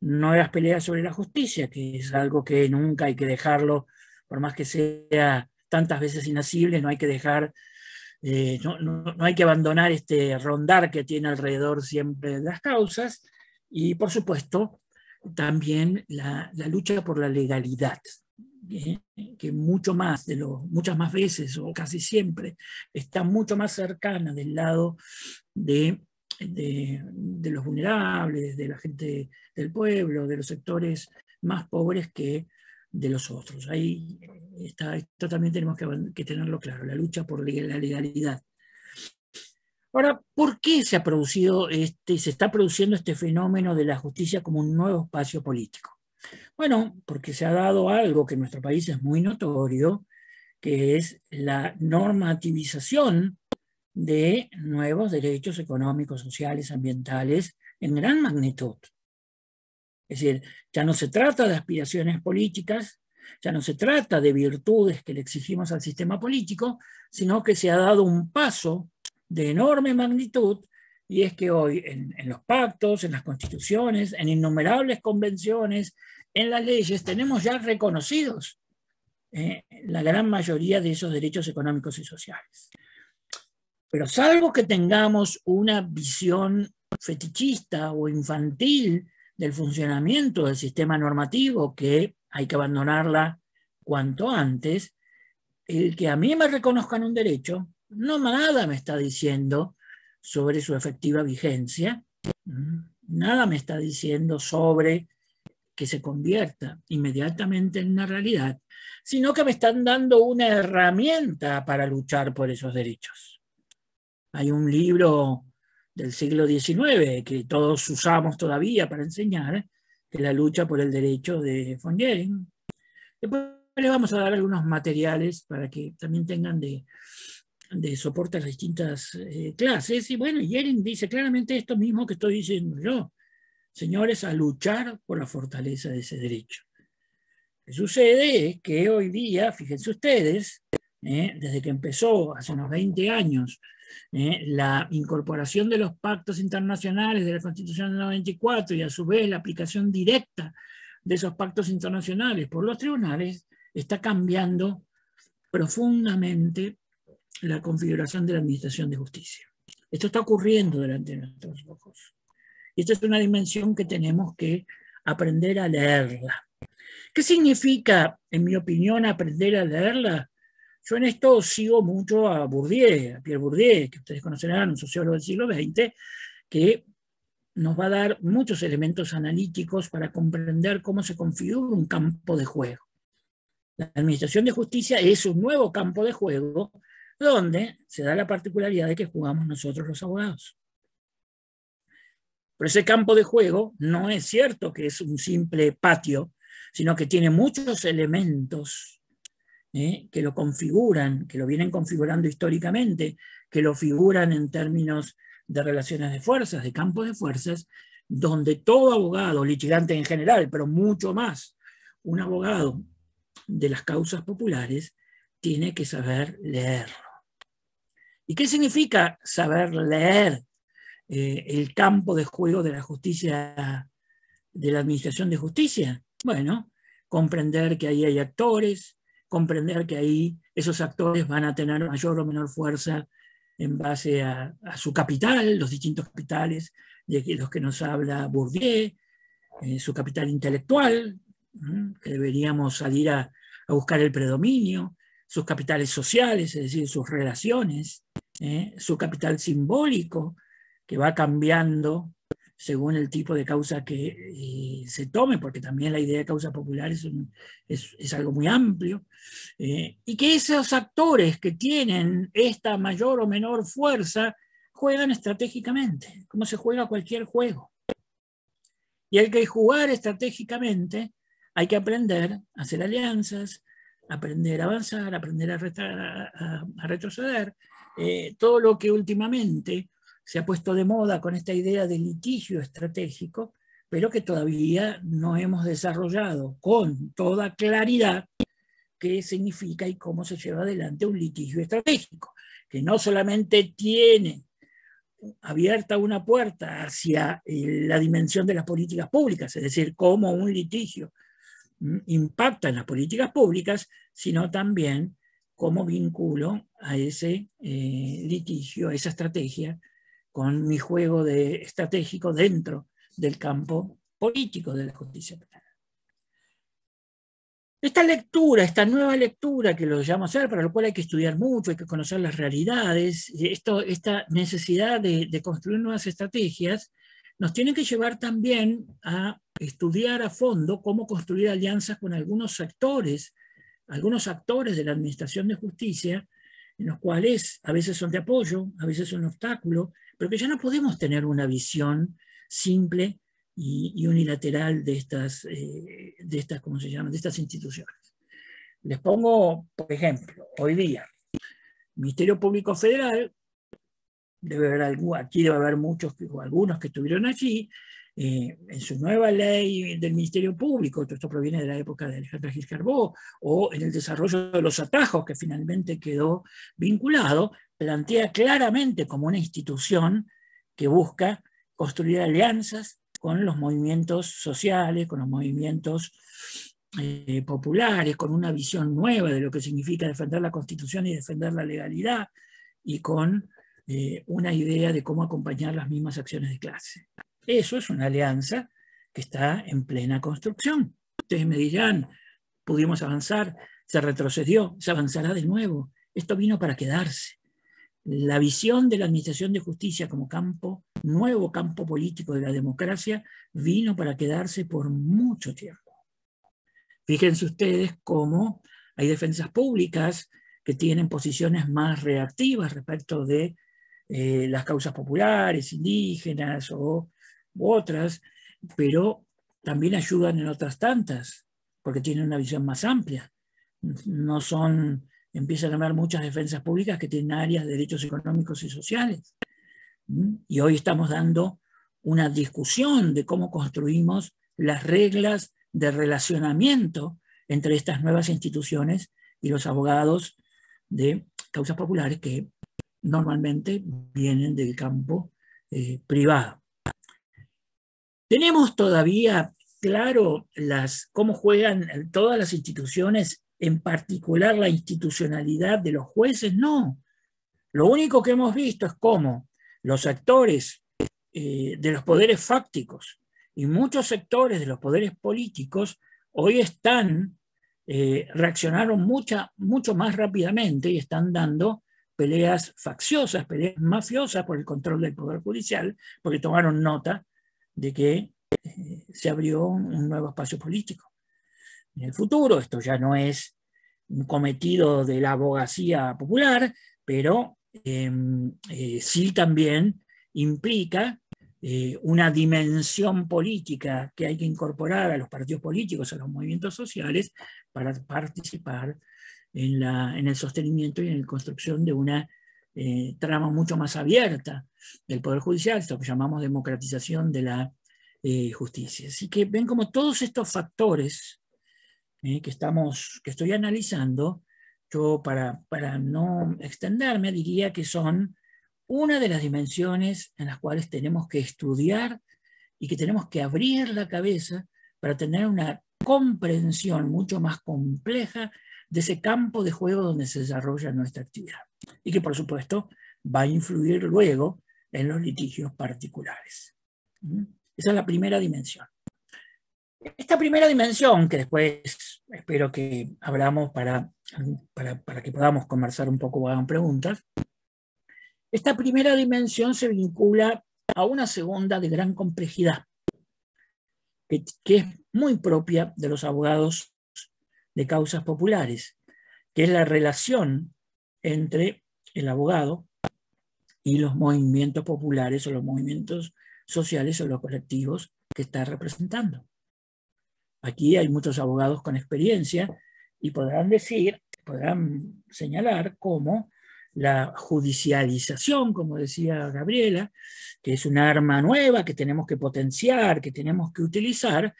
nuevas peleas sobre la justicia, que es algo que nunca hay que dejarlo, por más que sea tantas veces inasible, no hay que dejar eh, no, hay que abandonar este rondar que tiene alrededor siempre las causas y, por supuesto, también la, lucha por la legalidad, ¿eh? que mucho más de lo, muchas más veces o casi siempre está mucho más cercana del lado de, de los vulnerables, de la gente del pueblo, de los sectores más pobres que de los otros. Ahí está, esto también tenemos que, tenerlo claro, la lucha por la legalidad. Ahora, ¿por qué se ha producido este, se está produciendo este fenómeno de la justicia como un nuevo espacio político? Bueno, porque se ha dado algo que en nuestro país es muy notorio, que es la normativización de nuevos derechos económicos, sociales, ambientales en gran magnitud. Es decir, ya no se trata de aspiraciones políticas, Ya no se trata de virtudes que le exigimos al sistema político, sino que se ha dado un paso de enorme magnitud y es que hoy en, los pactos, en las constituciones, en innumerables convenciones, en las leyes, tenemos ya reconocidos eh, la gran mayoría de esos derechos económicos y sociales. Pero salvo que tengamos una visión fetichista o infantil del funcionamiento del sistema normativo, que hay que abandonarla cuanto antes, el que a mí me reconozcan un derecho, no nada me está diciendo sobre su efectiva vigencia, nada me está diciendo sobre que se convierta inmediatamente en una realidad, sino que me están dando una herramienta para luchar por esos derechos. Hay un libro del siglo XIX que todos usamos todavía para enseñar, que la lucha por el derecho de von Jering. Después les vamos a dar algunos materiales para que también tengan de, soporte a las distintas eh, clases. Y bueno, Jering dice claramente esto mismo que estoy diciendo yo. Señores, a luchar por la fortaleza de ese derecho. Lo sucede es que hoy día, fíjense ustedes, eh, desde que empezó hace unos 20 años eh, la incorporación de los pactos internacionales de la Constitución del 94 y a su vez la aplicación directa de esos pactos internacionales por los tribunales, está cambiando profundamente la configuración de la Administración de Justicia. Esto está ocurriendo delante de nuestros ojos. Y esta es una dimensión que tenemos que aprender a leerla. ¿Qué significa, en mi opinión, aprender a leerla? Yo en esto sigo mucho a Bourdieu, a Pierre Bourdieu, que ustedes conocerán, un sociólogo del siglo XX, que nos va a dar muchos elementos analíticos para comprender cómo se configura un campo de juego. La Administración de Justicia es un nuevo campo de juego donde se da la particularidad de que jugamos nosotros los abogados. Pero ese campo de juego no es cierto que es un simple patio, sino que tiene muchos elementos ¿eh? que lo configuran, que lo vienen configurando históricamente, que lo figuran en términos de relaciones de fuerzas, de campos de fuerzas, donde todo abogado, litigante en general, pero mucho más, un abogado de las causas populares, tiene que saber leerlo. ¿Y qué significa saber leer eh, el campo de juego de la justicia, de la administración de justicia? Bueno, comprender que ahí hay actores, comprender que ahí esos actores van a tener mayor o menor fuerza en base a, su capital, los distintos capitales de los que nos habla Bourdieu, eh, su capital intelectual, que deberíamos salir a, buscar el predominio, sus capitales sociales, es decir, sus relaciones, eh, su capital simbólico, que va cambiando según el tipo de causa que eh, se tome, porque también la idea de causa popular es, algo muy amplio, eh, y que esos actores que tienen esta mayor o menor fuerza juegan estratégicamente, como se juega cualquier juego. Y hay que jugar estratégicamente, hay que aprender a hacer alianzas, aprender a avanzar, aprender a, retroceder, eh, todo lo que últimamente se ha puesto de moda con esta idea de litigio estratégico, pero que todavía no hemos desarrollado con toda claridad qué significa y cómo se lleva adelante un litigio estratégico, que no solamente tiene abierta una puerta hacia eh, la dimensión de las políticas públicas, es decir, cómo un litigio mm, impacta en las políticas públicas, sino también cómo vinculo a ese eh, litigio, a esa estrategia, con mi juego de estratégico dentro del campo político de la justicia penal. Esta lectura, esta nueva lectura que lo llamo hacer, para lo cual hay que estudiar mucho, hay que conocer las realidades, esta necesidad de, de construir nuevas estrategias, nos tiene que llevar también a estudiar a fondo cómo construir alianzas con algunos sectores, algunos actores de la Administración de Justicia, en los cuales a veces son de apoyo, a veces son obstáculo, pero que ya no podemos tener una visión simple y, unilateral de estas, eh, de estas, ¿cómo se de estas instituciones. Les pongo, por ejemplo, hoy día, Ministerio Público Federal, debe haber aquí debe haber muchos, o algunos que estuvieron allí, eh, en su nueva ley del Ministerio Público, esto proviene de la época de Alejandra Gil Carbó, o en el desarrollo de los atajos que finalmente quedó vinculado, plantea claramente como una institución que busca construir alianzas con los movimientos sociales, con los movimientos eh, populares, con una visión nueva de lo que significa defender la Constitución y defender la legalidad, y con eh, una idea de cómo acompañar las mismas acciones de clase. Eso es una alianza que está en plena construcción. Ustedes me dirán, pudimos avanzar, se retrocedió, se avanzará de nuevo. Esto vino para quedarse. La visión de la Administración de Justicia como campo, nuevo campo político de la democracia, vino para quedarse por mucho tiempo. Fíjense ustedes cómo hay defensas públicas que tienen posiciones más reactivas respecto de eh, las causas populares, indígenas o otras, pero también ayudan en otras tantas, porque tienen una visión más amplia. No son, empiezan a haber muchas defensas públicas que tienen áreas de derechos económicos y sociales. Y hoy estamos dando una discusión de cómo construimos las reglas de relacionamiento entre estas nuevas instituciones y los abogados de causas populares que normalmente vienen del campo eh, privado. ¿Tenemos todavía claro las, cómo juegan todas las instituciones, en particular la institucionalidad de los jueces? No. Lo único que hemos visto es cómo los actores eh, de los poderes fácticos y muchos sectores de los poderes políticos hoy están, eh, reaccionaron mucho más rápidamente y están dando peleas facciosas, peleas mafiosas por el control del Poder Judicial, porque tomaron nota de que eh, se abrió un nuevo espacio político. En el futuro, esto ya no es un cometido de la abogacía popular, pero em, eh, sí también implica eh, una dimensión política que hay que incorporar a los partidos políticos, a los movimientos sociales, para participar en, la, en el sostenimiento y en la construcción de una trama mucho más abierta del Poder Judicial, esto que llamamos democratización de la eh, justicia. Así que ven como todos estos factores eh, que, estamos, que estoy analizando, yo para, para no extenderme diría que son una de las dimensiones en las cuales tenemos que estudiar y que tenemos que abrir la cabeza para tener una comprensión mucho más compleja de ese campo de juego donde se desarrolla nuestra actividad. Y que por supuesto va a influir luego en los litigios particulares. ¿Mm? Esa es la primera dimensión. Esta primera dimensión, que después espero que hablamos para, para, que podamos conversar un poco o hagan preguntas, esta primera dimensión se vincula a una segunda de gran complejidad, que, que es muy propia de los abogados de causas populares, que es la relación entre el abogado y los movimientos populares o los movimientos sociales o los colectivos que está representando. Aquí hay muchos abogados con experiencia y podrán decir, podrán señalar cómo la judicialización, como decía Gabriela, que es un arma nueva que tenemos que potenciar, que tenemos que utilizar,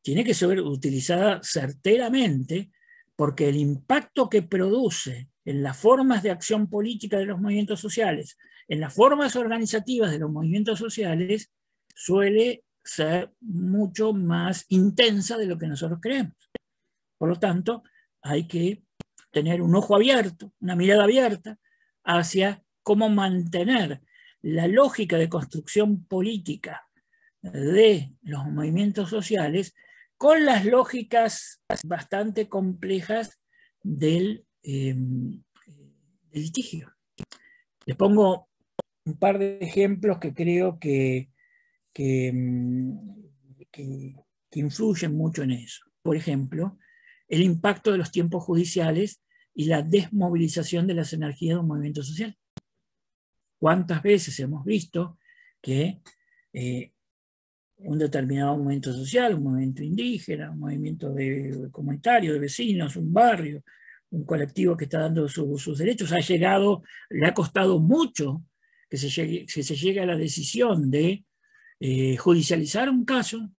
tiene que ser utilizada certeramente porque el impacto que produce en las formas de acción política de los movimientos sociales, en las formas organizativas de los movimientos sociales, suele ser mucho más intensa de lo que nosotros creemos. Por lo tanto, hay que tener un ojo abierto, una mirada abierta hacia cómo mantener la lógica de construcción política de los movimientos sociales con las lógicas bastante complejas del, em, litigio. Les pongo un par de ejemplos que creo que, em, que, que influyen mucho en eso. Por ejemplo, el impacto de los tiempos judiciales y la desmovilización de las energías de un movimiento social. ¿Cuántas veces hemos visto que eh, un determinado movimiento social, un movimiento indígena, un movimiento de, comunitario, de vecinos, un barrio, un colectivo que está dando sus derechos, ha llegado, le ha costado mucho que se llegue, se llegue a la decisión de eh, judicializar un caso,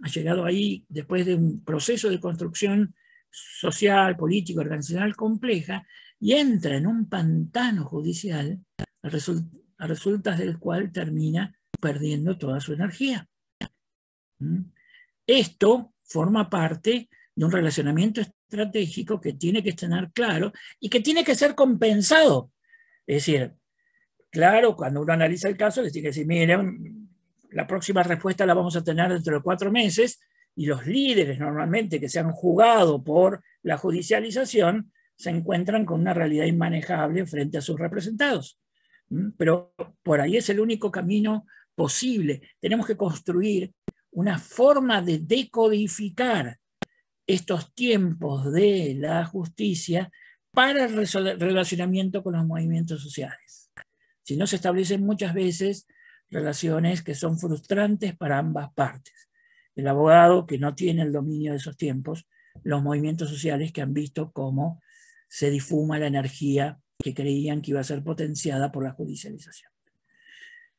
ha llegado ahí después de un proceso de construcción social, político, organizacional compleja, y entra en un pantano judicial a, resultas del cual termina perdiendo toda su energía. ¿Mm? Esto forma parte de un relacionamiento estratégico que tiene que estar claro y que tiene que ser compensado. Es decir, claro, cuando uno analiza el caso, le tiene que decir, miren, la próxima respuesta la vamos a tener dentro de cuatro meses y los líderes normalmente que se han jugado por la judicialización se encuentran con una realidad inmanejable frente a sus representados. Pero por ahí es el único camino posible. Tenemos que construir una forma de decodificar estos tiempos de la justicia para el relacionamiento con los movimientos sociales. Si no, se establecen muchas veces relaciones que son frustrantes para ambas partes. El abogado que no tiene el dominio de esos tiempos, los movimientos sociales que han visto cómo se difuma la energía que creían que iba a ser potenciada por la judicialización.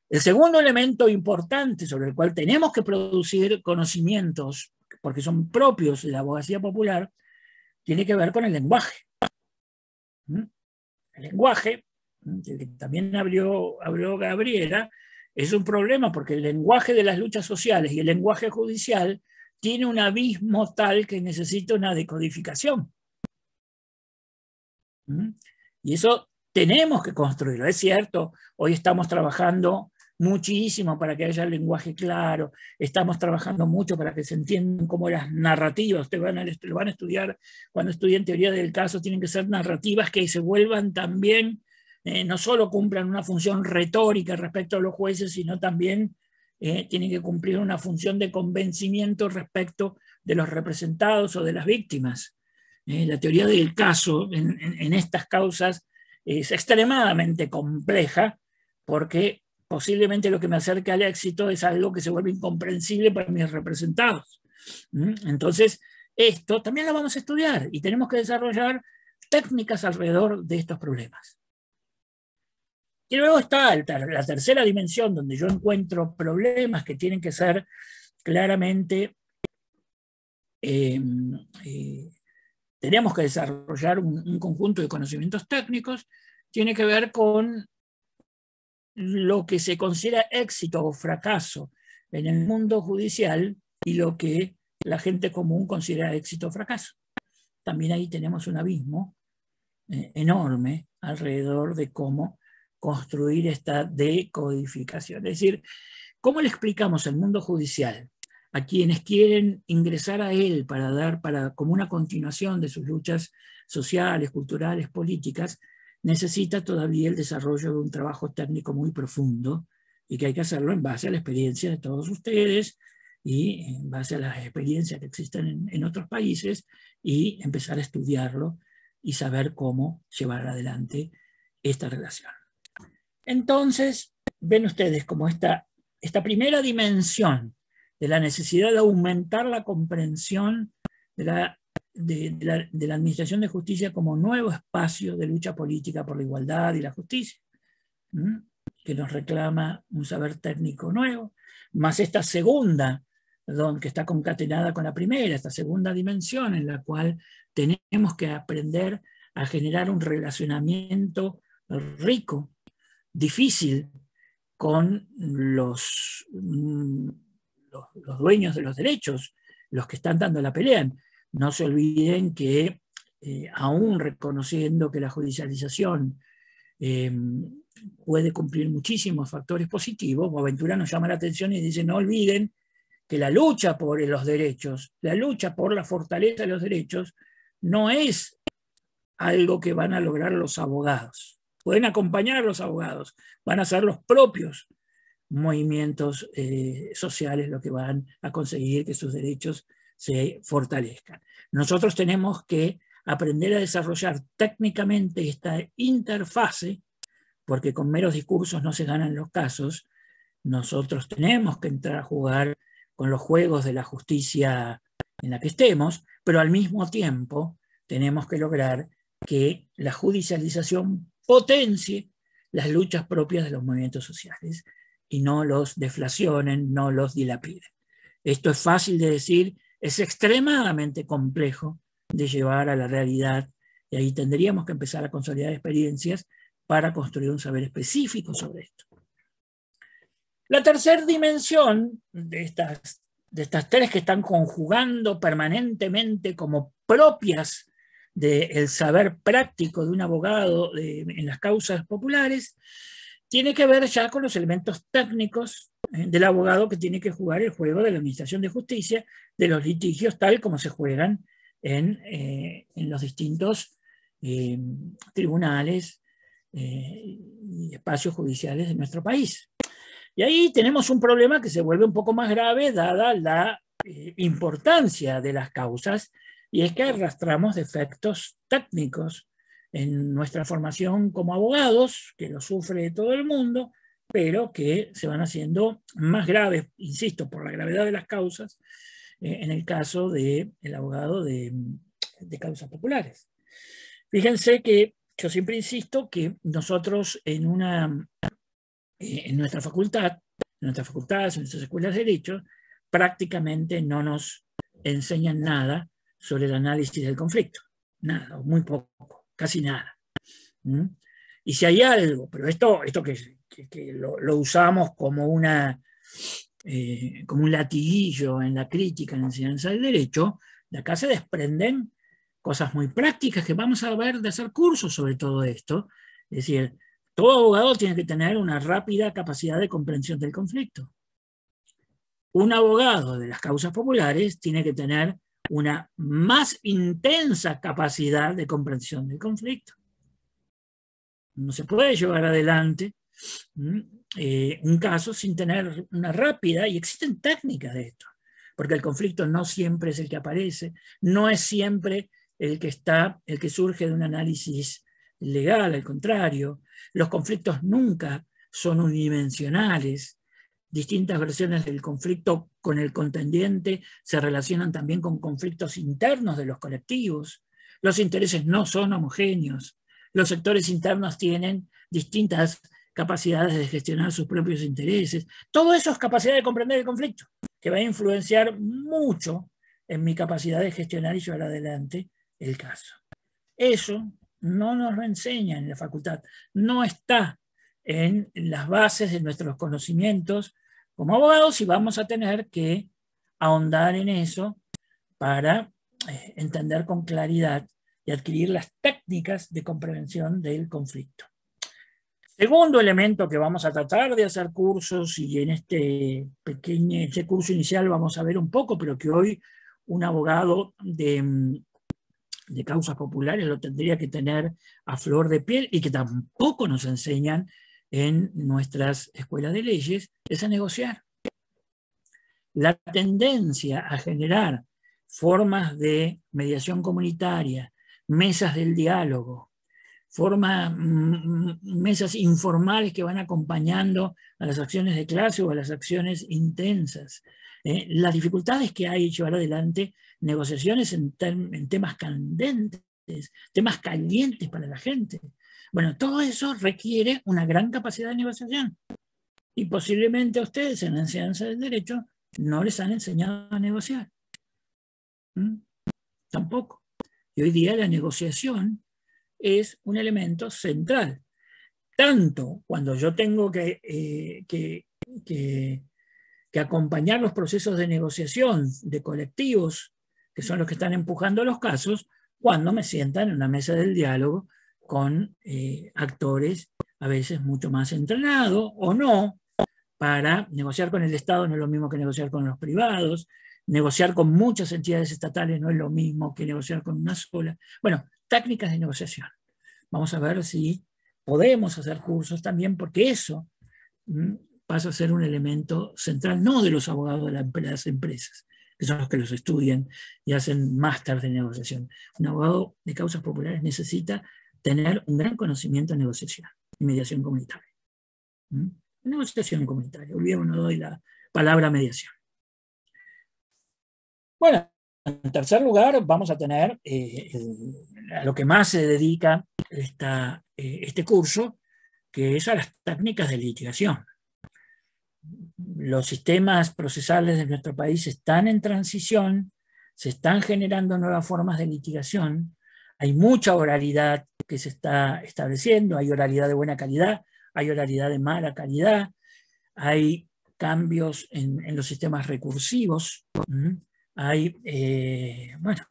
El segundo elemento importante sobre el cual tenemos que producir conocimientos, porque son propios de la abogacía popular, tiene que ver con el lenguaje. ¿Mm? El lenguaje, que también abrió, abrió Gabriela, es un problema porque el lenguaje de las luchas sociales y el lenguaje judicial tiene un abismo tal que necesita una decodificación. ¿Mm? Y eso tenemos que construirlo. Es cierto, hoy estamos trabajando muchísimo para que haya lenguaje claro, estamos trabajando mucho para que se entiendan cómo las narrativas, ustedes van a, lo van a estudiar cuando estudien teoría del caso, tienen que ser narrativas que se vuelvan también, eh, no solo cumplan una función retórica respecto a los jueces, sino también eh, tienen que cumplir una función de convencimiento respecto de los representados o de las víctimas. Eh, la teoría del caso en, estas causas es extremadamente compleja porque posiblemente lo que me acerca al éxito es algo que se vuelve incomprensible para mis representados. Entonces, esto también lo vamos a estudiar y tenemos que desarrollar técnicas alrededor de estos problemas. Y luego está la tercera dimensión donde yo encuentro problemas que tienen que ser claramente em, eh, tenemos que desarrollar un, conjunto de conocimientos técnicos, tiene que ver con lo que se considera éxito o fracaso en el mundo judicial y lo que la gente común considera éxito o fracaso. También ahí tenemos un abismo eh, enorme alrededor de cómo construir esta decodificación. Es decir, ¿cómo le explicamos al mundo judicial a quienes quieren ingresar a él para dar, para, como una continuación de sus luchas sociales, culturales, políticas, necesita todavía el desarrollo de un trabajo técnico muy profundo y que hay que hacerlo en base a la experiencia de todos ustedes y en base a las experiencias que existen en, en otros países y empezar a estudiarlo y saber cómo llevar adelante esta relación. Entonces, ven ustedes como esta, esta primera dimensión de la necesidad de aumentar la comprensión de la, de, la, Administración de Justicia como nuevo espacio de lucha política por la igualdad y la justicia, que nos reclama un saber técnico nuevo, más esta segunda, que está concatenada con la primera, esta segunda dimensión en la cual tenemos que aprender a generar un relacionamiento rico, difícil, con los los, dueños de los derechos, los que están dando la pelea. No se olviden que eh, aún reconociendo que la judicialización eh, puede cumplir muchísimos factores positivos, Boaventura nos llama la atención y dice, no olviden que la lucha por los derechos, la lucha por la fortaleza de los derechos, no es algo que van a lograr los abogados. Pueden acompañar a los abogados, van a ser los propios movimientos eh, sociales lo que van a conseguir que sus derechos se fortalezcan. Nosotros tenemos que aprender a desarrollar técnicamente esta interfase, porque con meros discursos no se ganan los casos. Nosotros tenemos que entrar a jugar con los juegos de la justicia en la que estemos, pero al mismo tiempo tenemos que lograr que la judicialización potencie las luchas propias de los movimientos sociales y no los deflacionen, no los dilapiden. Esto es fácil de decir, es extremadamente complejo de llevar a la realidad y ahí tendríamos que empezar a consolidar experiencias para construir un saber específico sobre esto. La tercera dimensión de estas, de estas tres que están conjugando permanentemente como propias del saber práctico de un abogado en las causas populares, tiene que ver ya con los elementos técnicos eh, del abogado que tiene que jugar el juego de la Administración de Justicia, de los litigios tal como se juegan en, eh, los distintos eh, tribunales y espacios judiciales de nuestro país. Y ahí tenemos un problema que se vuelve un poco más grave dada la importancia de las causas, y es que arrastramos defectos técnicos en nuestra formación como abogados, que lo sufre todo el mundo, pero que se van haciendo más graves, insisto, por la gravedad de las causas, eh, en el caso del abogado de, causas populares. Fíjense que yo siempre insisto que nosotros en, una, eh, en nuestra facultad, en nuestras facultades, en nuestras escuelas de derecho, prácticamente no nos enseñan nada sobre el análisis del conflicto. Nada, muy poco, casi nada. Y si hay algo, pero esto, esto que que, lo, usamos como, una, eh, como un latiguillo en la crítica, en la enseñanza del derecho, de acá se desprenden cosas muy prácticas que vamos a ver de hacer cursos sobre todo esto. Es decir, todo abogado tiene que tener una rápida capacidad de comprensión del conflicto. Un abogado de las causas populares tiene que tener una más intensa capacidad de comprensión del conflicto. No se puede llevar adelante eh, un caso sin tener una rápida, y existen técnicas de esto, porque el conflicto no siempre es el que aparece, no es siempre el que está, el que surge de un análisis legal, al contrario, los conflictos nunca son unidimensionales, distintas versiones del conflicto con el contendiente se relacionan también con conflictos internos de los colectivos, los intereses no son homogéneos, los sectores internos tienen distintas capacidades de gestionar sus propios intereses. Todo eso es capacidad de comprender el conflicto, que va a influenciar mucho en mi capacidad de gestionar y llevar adelante el caso. Eso no nos lo enseña en la facultad, no está en las bases de nuestros conocimientos como abogados y vamos a tener que ahondar en eso para eh, entender con claridad y adquirir las técnicas de comprensión del conflicto. Segundo elemento que vamos a tratar de hacer cursos y en este pequeño este curso inicial vamos a ver un poco, pero que hoy un abogado de, de causas populares lo tendría que tener a flor de piel y que tampoco nos enseñan en nuestras escuelas de leyes, es a negociar. La tendencia a generar formas de mediación comunitaria, mesas del diálogo, mm, mesas informales que van acompañando a las acciones de clase o a las acciones intensas. ¿eh? las dificultades que hay llevar adelante negociaciones en, temas candentes, temas calientes para la gente. Bueno, todo eso requiere una gran capacidad de negociación. Y posiblemente a ustedes en la enseñanza del derecho no les han enseñado a negociar. ¿Mm? Tampoco. Y hoy día la negociación es un elemento central. Tanto cuando yo tengo que, eh, que, acompañar los procesos de negociación de colectivos, que son los que están empujando los casos, cuando me sientan en una mesa del diálogo con eh, actores a veces mucho más entrenados o no, para negociar con el Estado no es lo mismo que negociar con los privados, negociar con muchas entidades estatales no es lo mismo que negociar con una sola. Bueno, técnicas de negociación. Vamos a ver si podemos hacer cursos también, porque eso mm, pasa a ser un elemento central, no de los abogados de las empresas, que son los que los estudian y hacen máster de negociación. Un abogado de causas populares necesita tener un gran conocimiento de negociación y mediación comunitaria. Negociación comunitaria, olvidémonos, no doy la palabra mediación. Bueno, en tercer lugar, vamos a tener eh, a lo que más se dedica esta, eh, este curso, que es a las técnicas de litigación. los sistemas procesales de nuestro país están en transición, se están generando nuevas formas de litigación, hay mucha oralidad que se está estableciendo, hay oralidad de buena calidad, hay oralidad de mala calidad, hay cambios en, los sistemas recursivos, hay eh, bueno,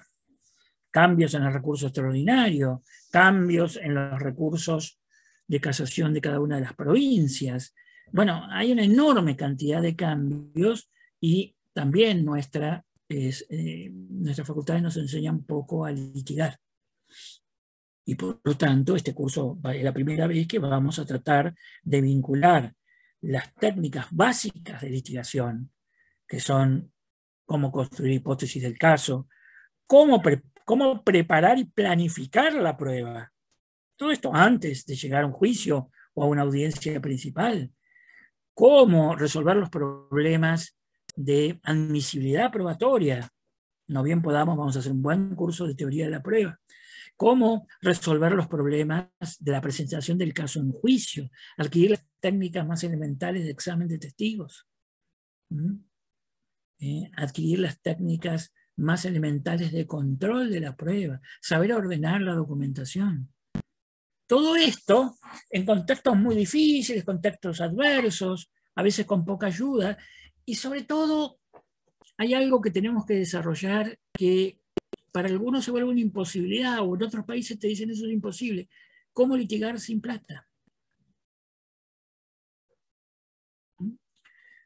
cambios en el recurso extraordinario, cambios en los recursos de casación de cada una de las provincias. Bueno, hay una enorme cantidad de cambios y también nuestra, eh, nuestras facultades nos enseñan poco a litigar. Y por lo tanto, este curso es la primera vez que vamos a tratar de vincular las técnicas básicas de litigación, que son cómo construir hipótesis del caso, cómo, cómo preparar y planificar la prueba. Todo esto antes de llegar a un juicio o a una audiencia principal. Cómo resolver los problemas de admisibilidad probatoria. No bien podamos, vamos a hacer un buen curso de teoría de la prueba cómo resolver los problemas de la presentación del caso en juicio, adquirir las técnicas más elementales de examen de testigos, eh, adquirir las técnicas más elementales de control de la prueba, saber ordenar la documentación. Todo esto en contextos muy difíciles, contextos adversos, a veces con poca ayuda, y sobre todo hay algo que tenemos que desarrollar que para algunos se vuelve una imposibilidad o en otros países te dicen eso es imposible. ¿Cómo litigar sin plata? ¿Mm?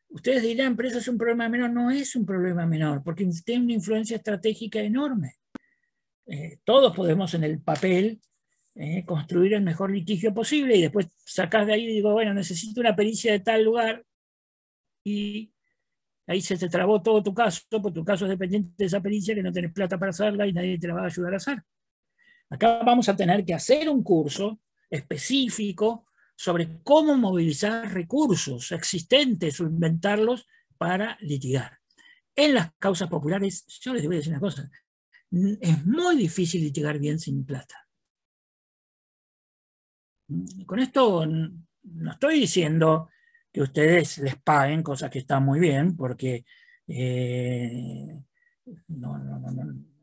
Ustedes dirán, pero eso es un problema menor. No es un problema menor, porque tiene una influencia estratégica enorme. Eh, todos podemos en el papel eh, construir el mejor litigio posible y después sacás de ahí y digo, bueno, necesito una pericia de tal lugar y ahí se te trabó todo tu caso, porque tu caso es dependiente de esa pericia que no tenés plata para hacerla y nadie te la va a ayudar a hacer. Acá vamos a tener que hacer un curso específico sobre cómo movilizar recursos existentes o inventarlos para litigar. En las causas populares, yo les voy a decir una cosa, es muy difícil litigar bien sin plata. Con esto no estoy diciendo que ustedes les paguen, cosas que están muy bien, porque eh,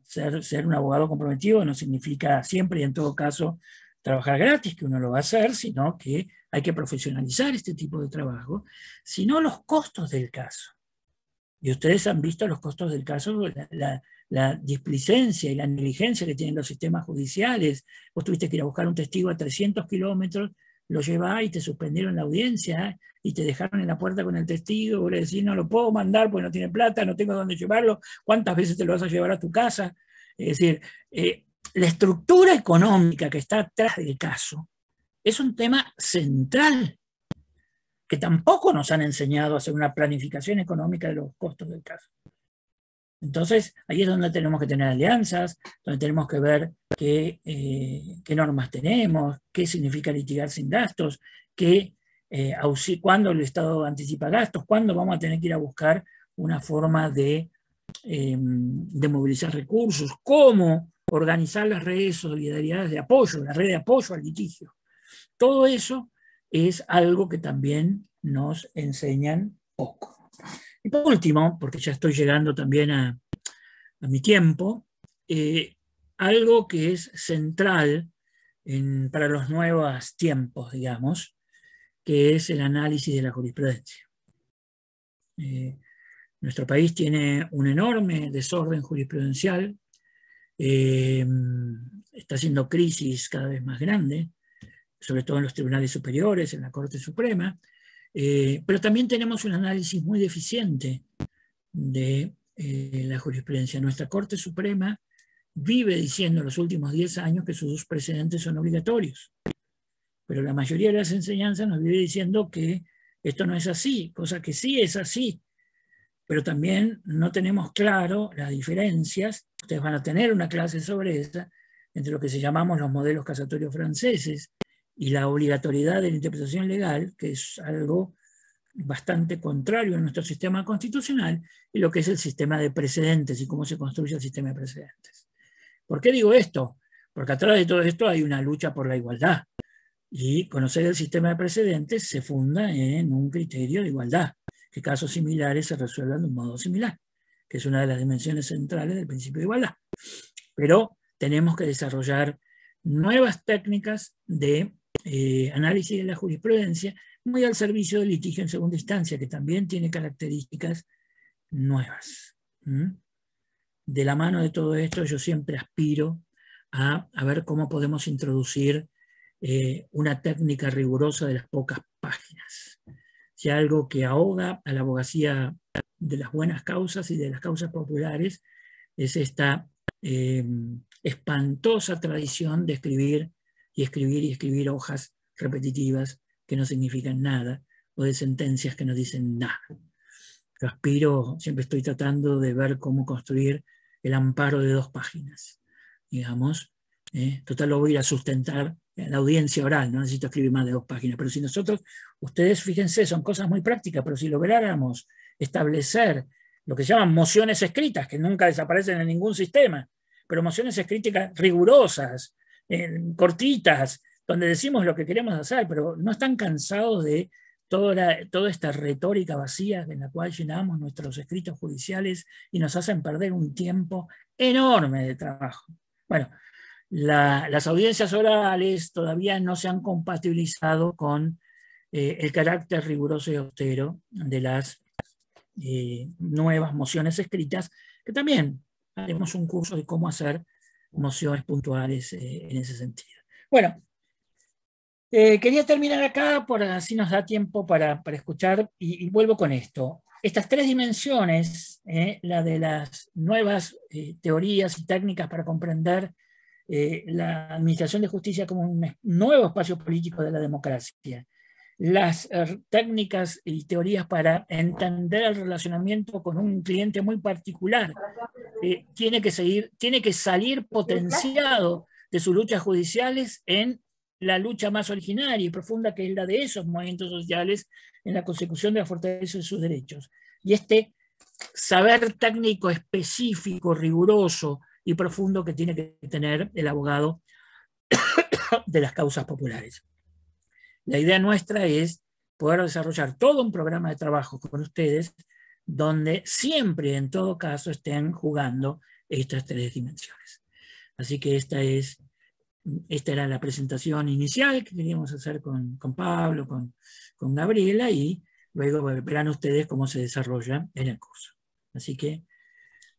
ser, ser, un abogado comprometido no significa siempre y en todo caso trabajar gratis, que uno lo va a hacer, sino que hay que profesionalizar este tipo de trabajo, sino los costos del caso. Y ustedes han visto los costos del caso, la, la, displicencia y la negligencia que tienen los sistemas judiciales. Vos tuviste que ir a buscar un testigo a 300 kilómetros lo llevás y te suspendieron la audiencia y te dejaron en la puerta con el testigo, vos le decís, no lo puedo mandar porque no tiene plata, no tengo dónde llevarlo, ¿cuántas veces te lo vas a llevar a tu casa? Es decir, eh, la estructura económica que está atrás del caso es un tema central que tampoco nos han enseñado a hacer una planificación económica de los costos del caso. Entonces, ahí es donde tenemos que tener alianzas, donde tenemos que ver qué, eh, normas tenemos, qué significa litigar sin gastos, qué, eh, cuándo el Estado anticipa gastos, cuándo vamos a tener que ir a buscar una forma de, em, movilizar recursos, cómo organizar las redes de solidaridades de apoyo, la red de apoyo al litigio. Todo eso es algo que también nos enseñan poco. Y por último, porque ya estoy llegando también a, mi tiempo, eh, algo que es central para los nuevos tiempos, digamos, que es el análisis de la jurisprudencia. Eh, nuestro país tiene un enorme desorden jurisprudencial, eh, está haciendo crisis cada vez más grande, sobre todo en los tribunales superiores, en la Corte Suprema, eh, pero también tenemos un análisis muy deficiente de eh, la jurisprudencia. Nuestra Corte Suprema vive diciendo en los últimos 10 años que sus precedentes son obligatorios, pero la mayoría de las enseñanzas nos vive diciendo que esto no es así, cosa que sí es así, pero también no tenemos claro las diferencias, ustedes van a tener una clase sobre esa, entre lo que se llamamos los modelos casatorios franceses y la obligatoriedad de la interpretación legal, que es algo bastante contrario a nuestro sistema constitucional, y lo que es el sistema de precedentes y cómo se construye el sistema de precedentes. ¿Por qué digo esto? Porque atrás de todo esto hay una lucha por la igualdad. Y conocer el sistema de precedentes se funda en un criterio de igualdad. que casos similares se resuelvan de un modo similar, que es una de las dimensiones centrales del principio de igualdad. Pero tenemos que desarrollar nuevas técnicas de eh, análisis de la jurisprudencia muy al servicio del litigio en segunda instancia, que también tiene características nuevas. De la mano de todo esto, yo siempre aspiro a, ver cómo podemos introducir eh, una técnica rigurosa de las pocas páginas. Si algo que ahoga a la abogacía de las buenas causas y de las causas populares es esta eh, espantosa tradición de escribir y escribir y escribir hojas repetitivas que no significan nada o de sentencias que no dicen nada. Yo aspiro, siempre estoy tratando de ver cómo construir el amparo de dos páginas, digamos. ¿eh? Total lo voy a ir a sustentar en la audiencia oral, no necesito escribir más de dos páginas, pero si nosotros, ustedes fíjense, son cosas muy prácticas, pero si lográramos establecer lo que se llaman mociones escritas, que nunca desaparecen en ningún sistema, pero mociones escritas rigurosas, cortitas, donde decimos lo que queremos hacer, pero no están cansados de toda, toda esta retórica vacía en la cual llenamos nuestros escritos judiciales y nos hacen perder un tiempo enorme de trabajo. Bueno, las audiencias orales todavía no se han compatibilizado con eh, el carácter riguroso y austero de las eh, nuevas mociones escritas, que también haremos un curso de cómo hacer mociones puntuales eh, en ese sentido. Bueno, eh, quería terminar acá, por así nos da tiempo para, escuchar, y, vuelvo con esto. Estas tres dimensiones, eh, la de las nuevas teorías y técnicas para comprender la administración de justicia como un nuevo espacio político de la democracia, las técnicas y teorías para entender el relacionamiento con un cliente muy particular, tiene, que seguir, tiene que salir potenciado de sus luchas judiciales en la lucha más originaria y profunda que es la de esos movimientos sociales en la consecución de la fortaleza de sus derechos. Y este saber técnico específico, riguroso y profundo que tiene que tener el abogado de las causas populares. La idea nuestra es poder desarrollar todo un programa de trabajo con ustedes donde siempre, en todo caso, estén jugando estas tres dimensiones. Así que esta, es, esta era la presentación inicial que queríamos hacer con, Pablo, con, con, Gabriela, y luego verán ustedes cómo se desarrolla en el curso. Así que,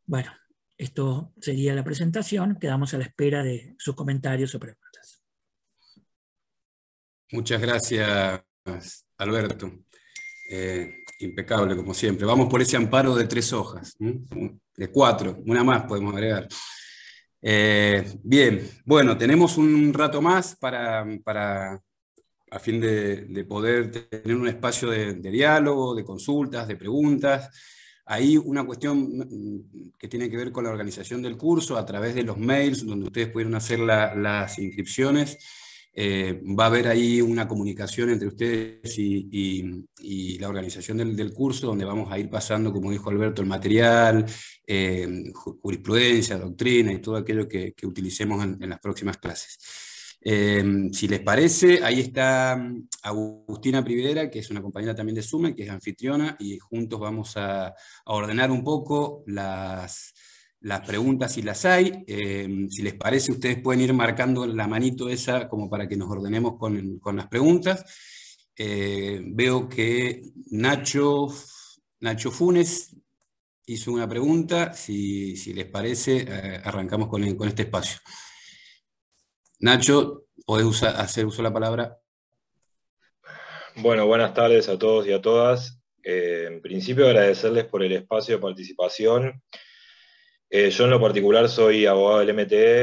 bueno, esto sería la presentación. Quedamos a la espera de sus comentarios o preguntas. Muchas gracias, Alberto. Eh, impecable, como siempre. Vamos por ese amparo de tres hojas, de cuatro, una más podemos agregar. Eh, bien, bueno, tenemos un rato más para, para a fin de, poder tener un espacio de, diálogo, de consultas, de preguntas. Hay una cuestión que tiene que ver con la organización del curso a través de los mails, donde ustedes pudieron hacer las inscripciones. Eh, va a haber ahí una comunicación entre ustedes y, la organización del, curso, donde vamos a ir pasando, como dijo Alberto, el material, eh, jurisprudencia, doctrina y todo aquello que, utilicemos en, las próximas clases. Eh, si les parece, ahí está mm, Agustina Privera, que es una compañera también de Sume, que es anfitriona, y juntos vamos a ordenar un poco las, las preguntas si las hay. Eh, si les parece, ustedes pueden ir marcando la manito esa como para que nos ordenemos con, las preguntas. Eh, veo que Nacho, Nacho Funes hizo una pregunta. Si, les parece, eh, arrancamos con, este espacio. Nacho, podés hacer uso de la palabra. Bueno, buenas tardes a todos y a todas. en principio, agradecerles por el espacio de participación. Eh, yo en lo particular soy abogado del MTE,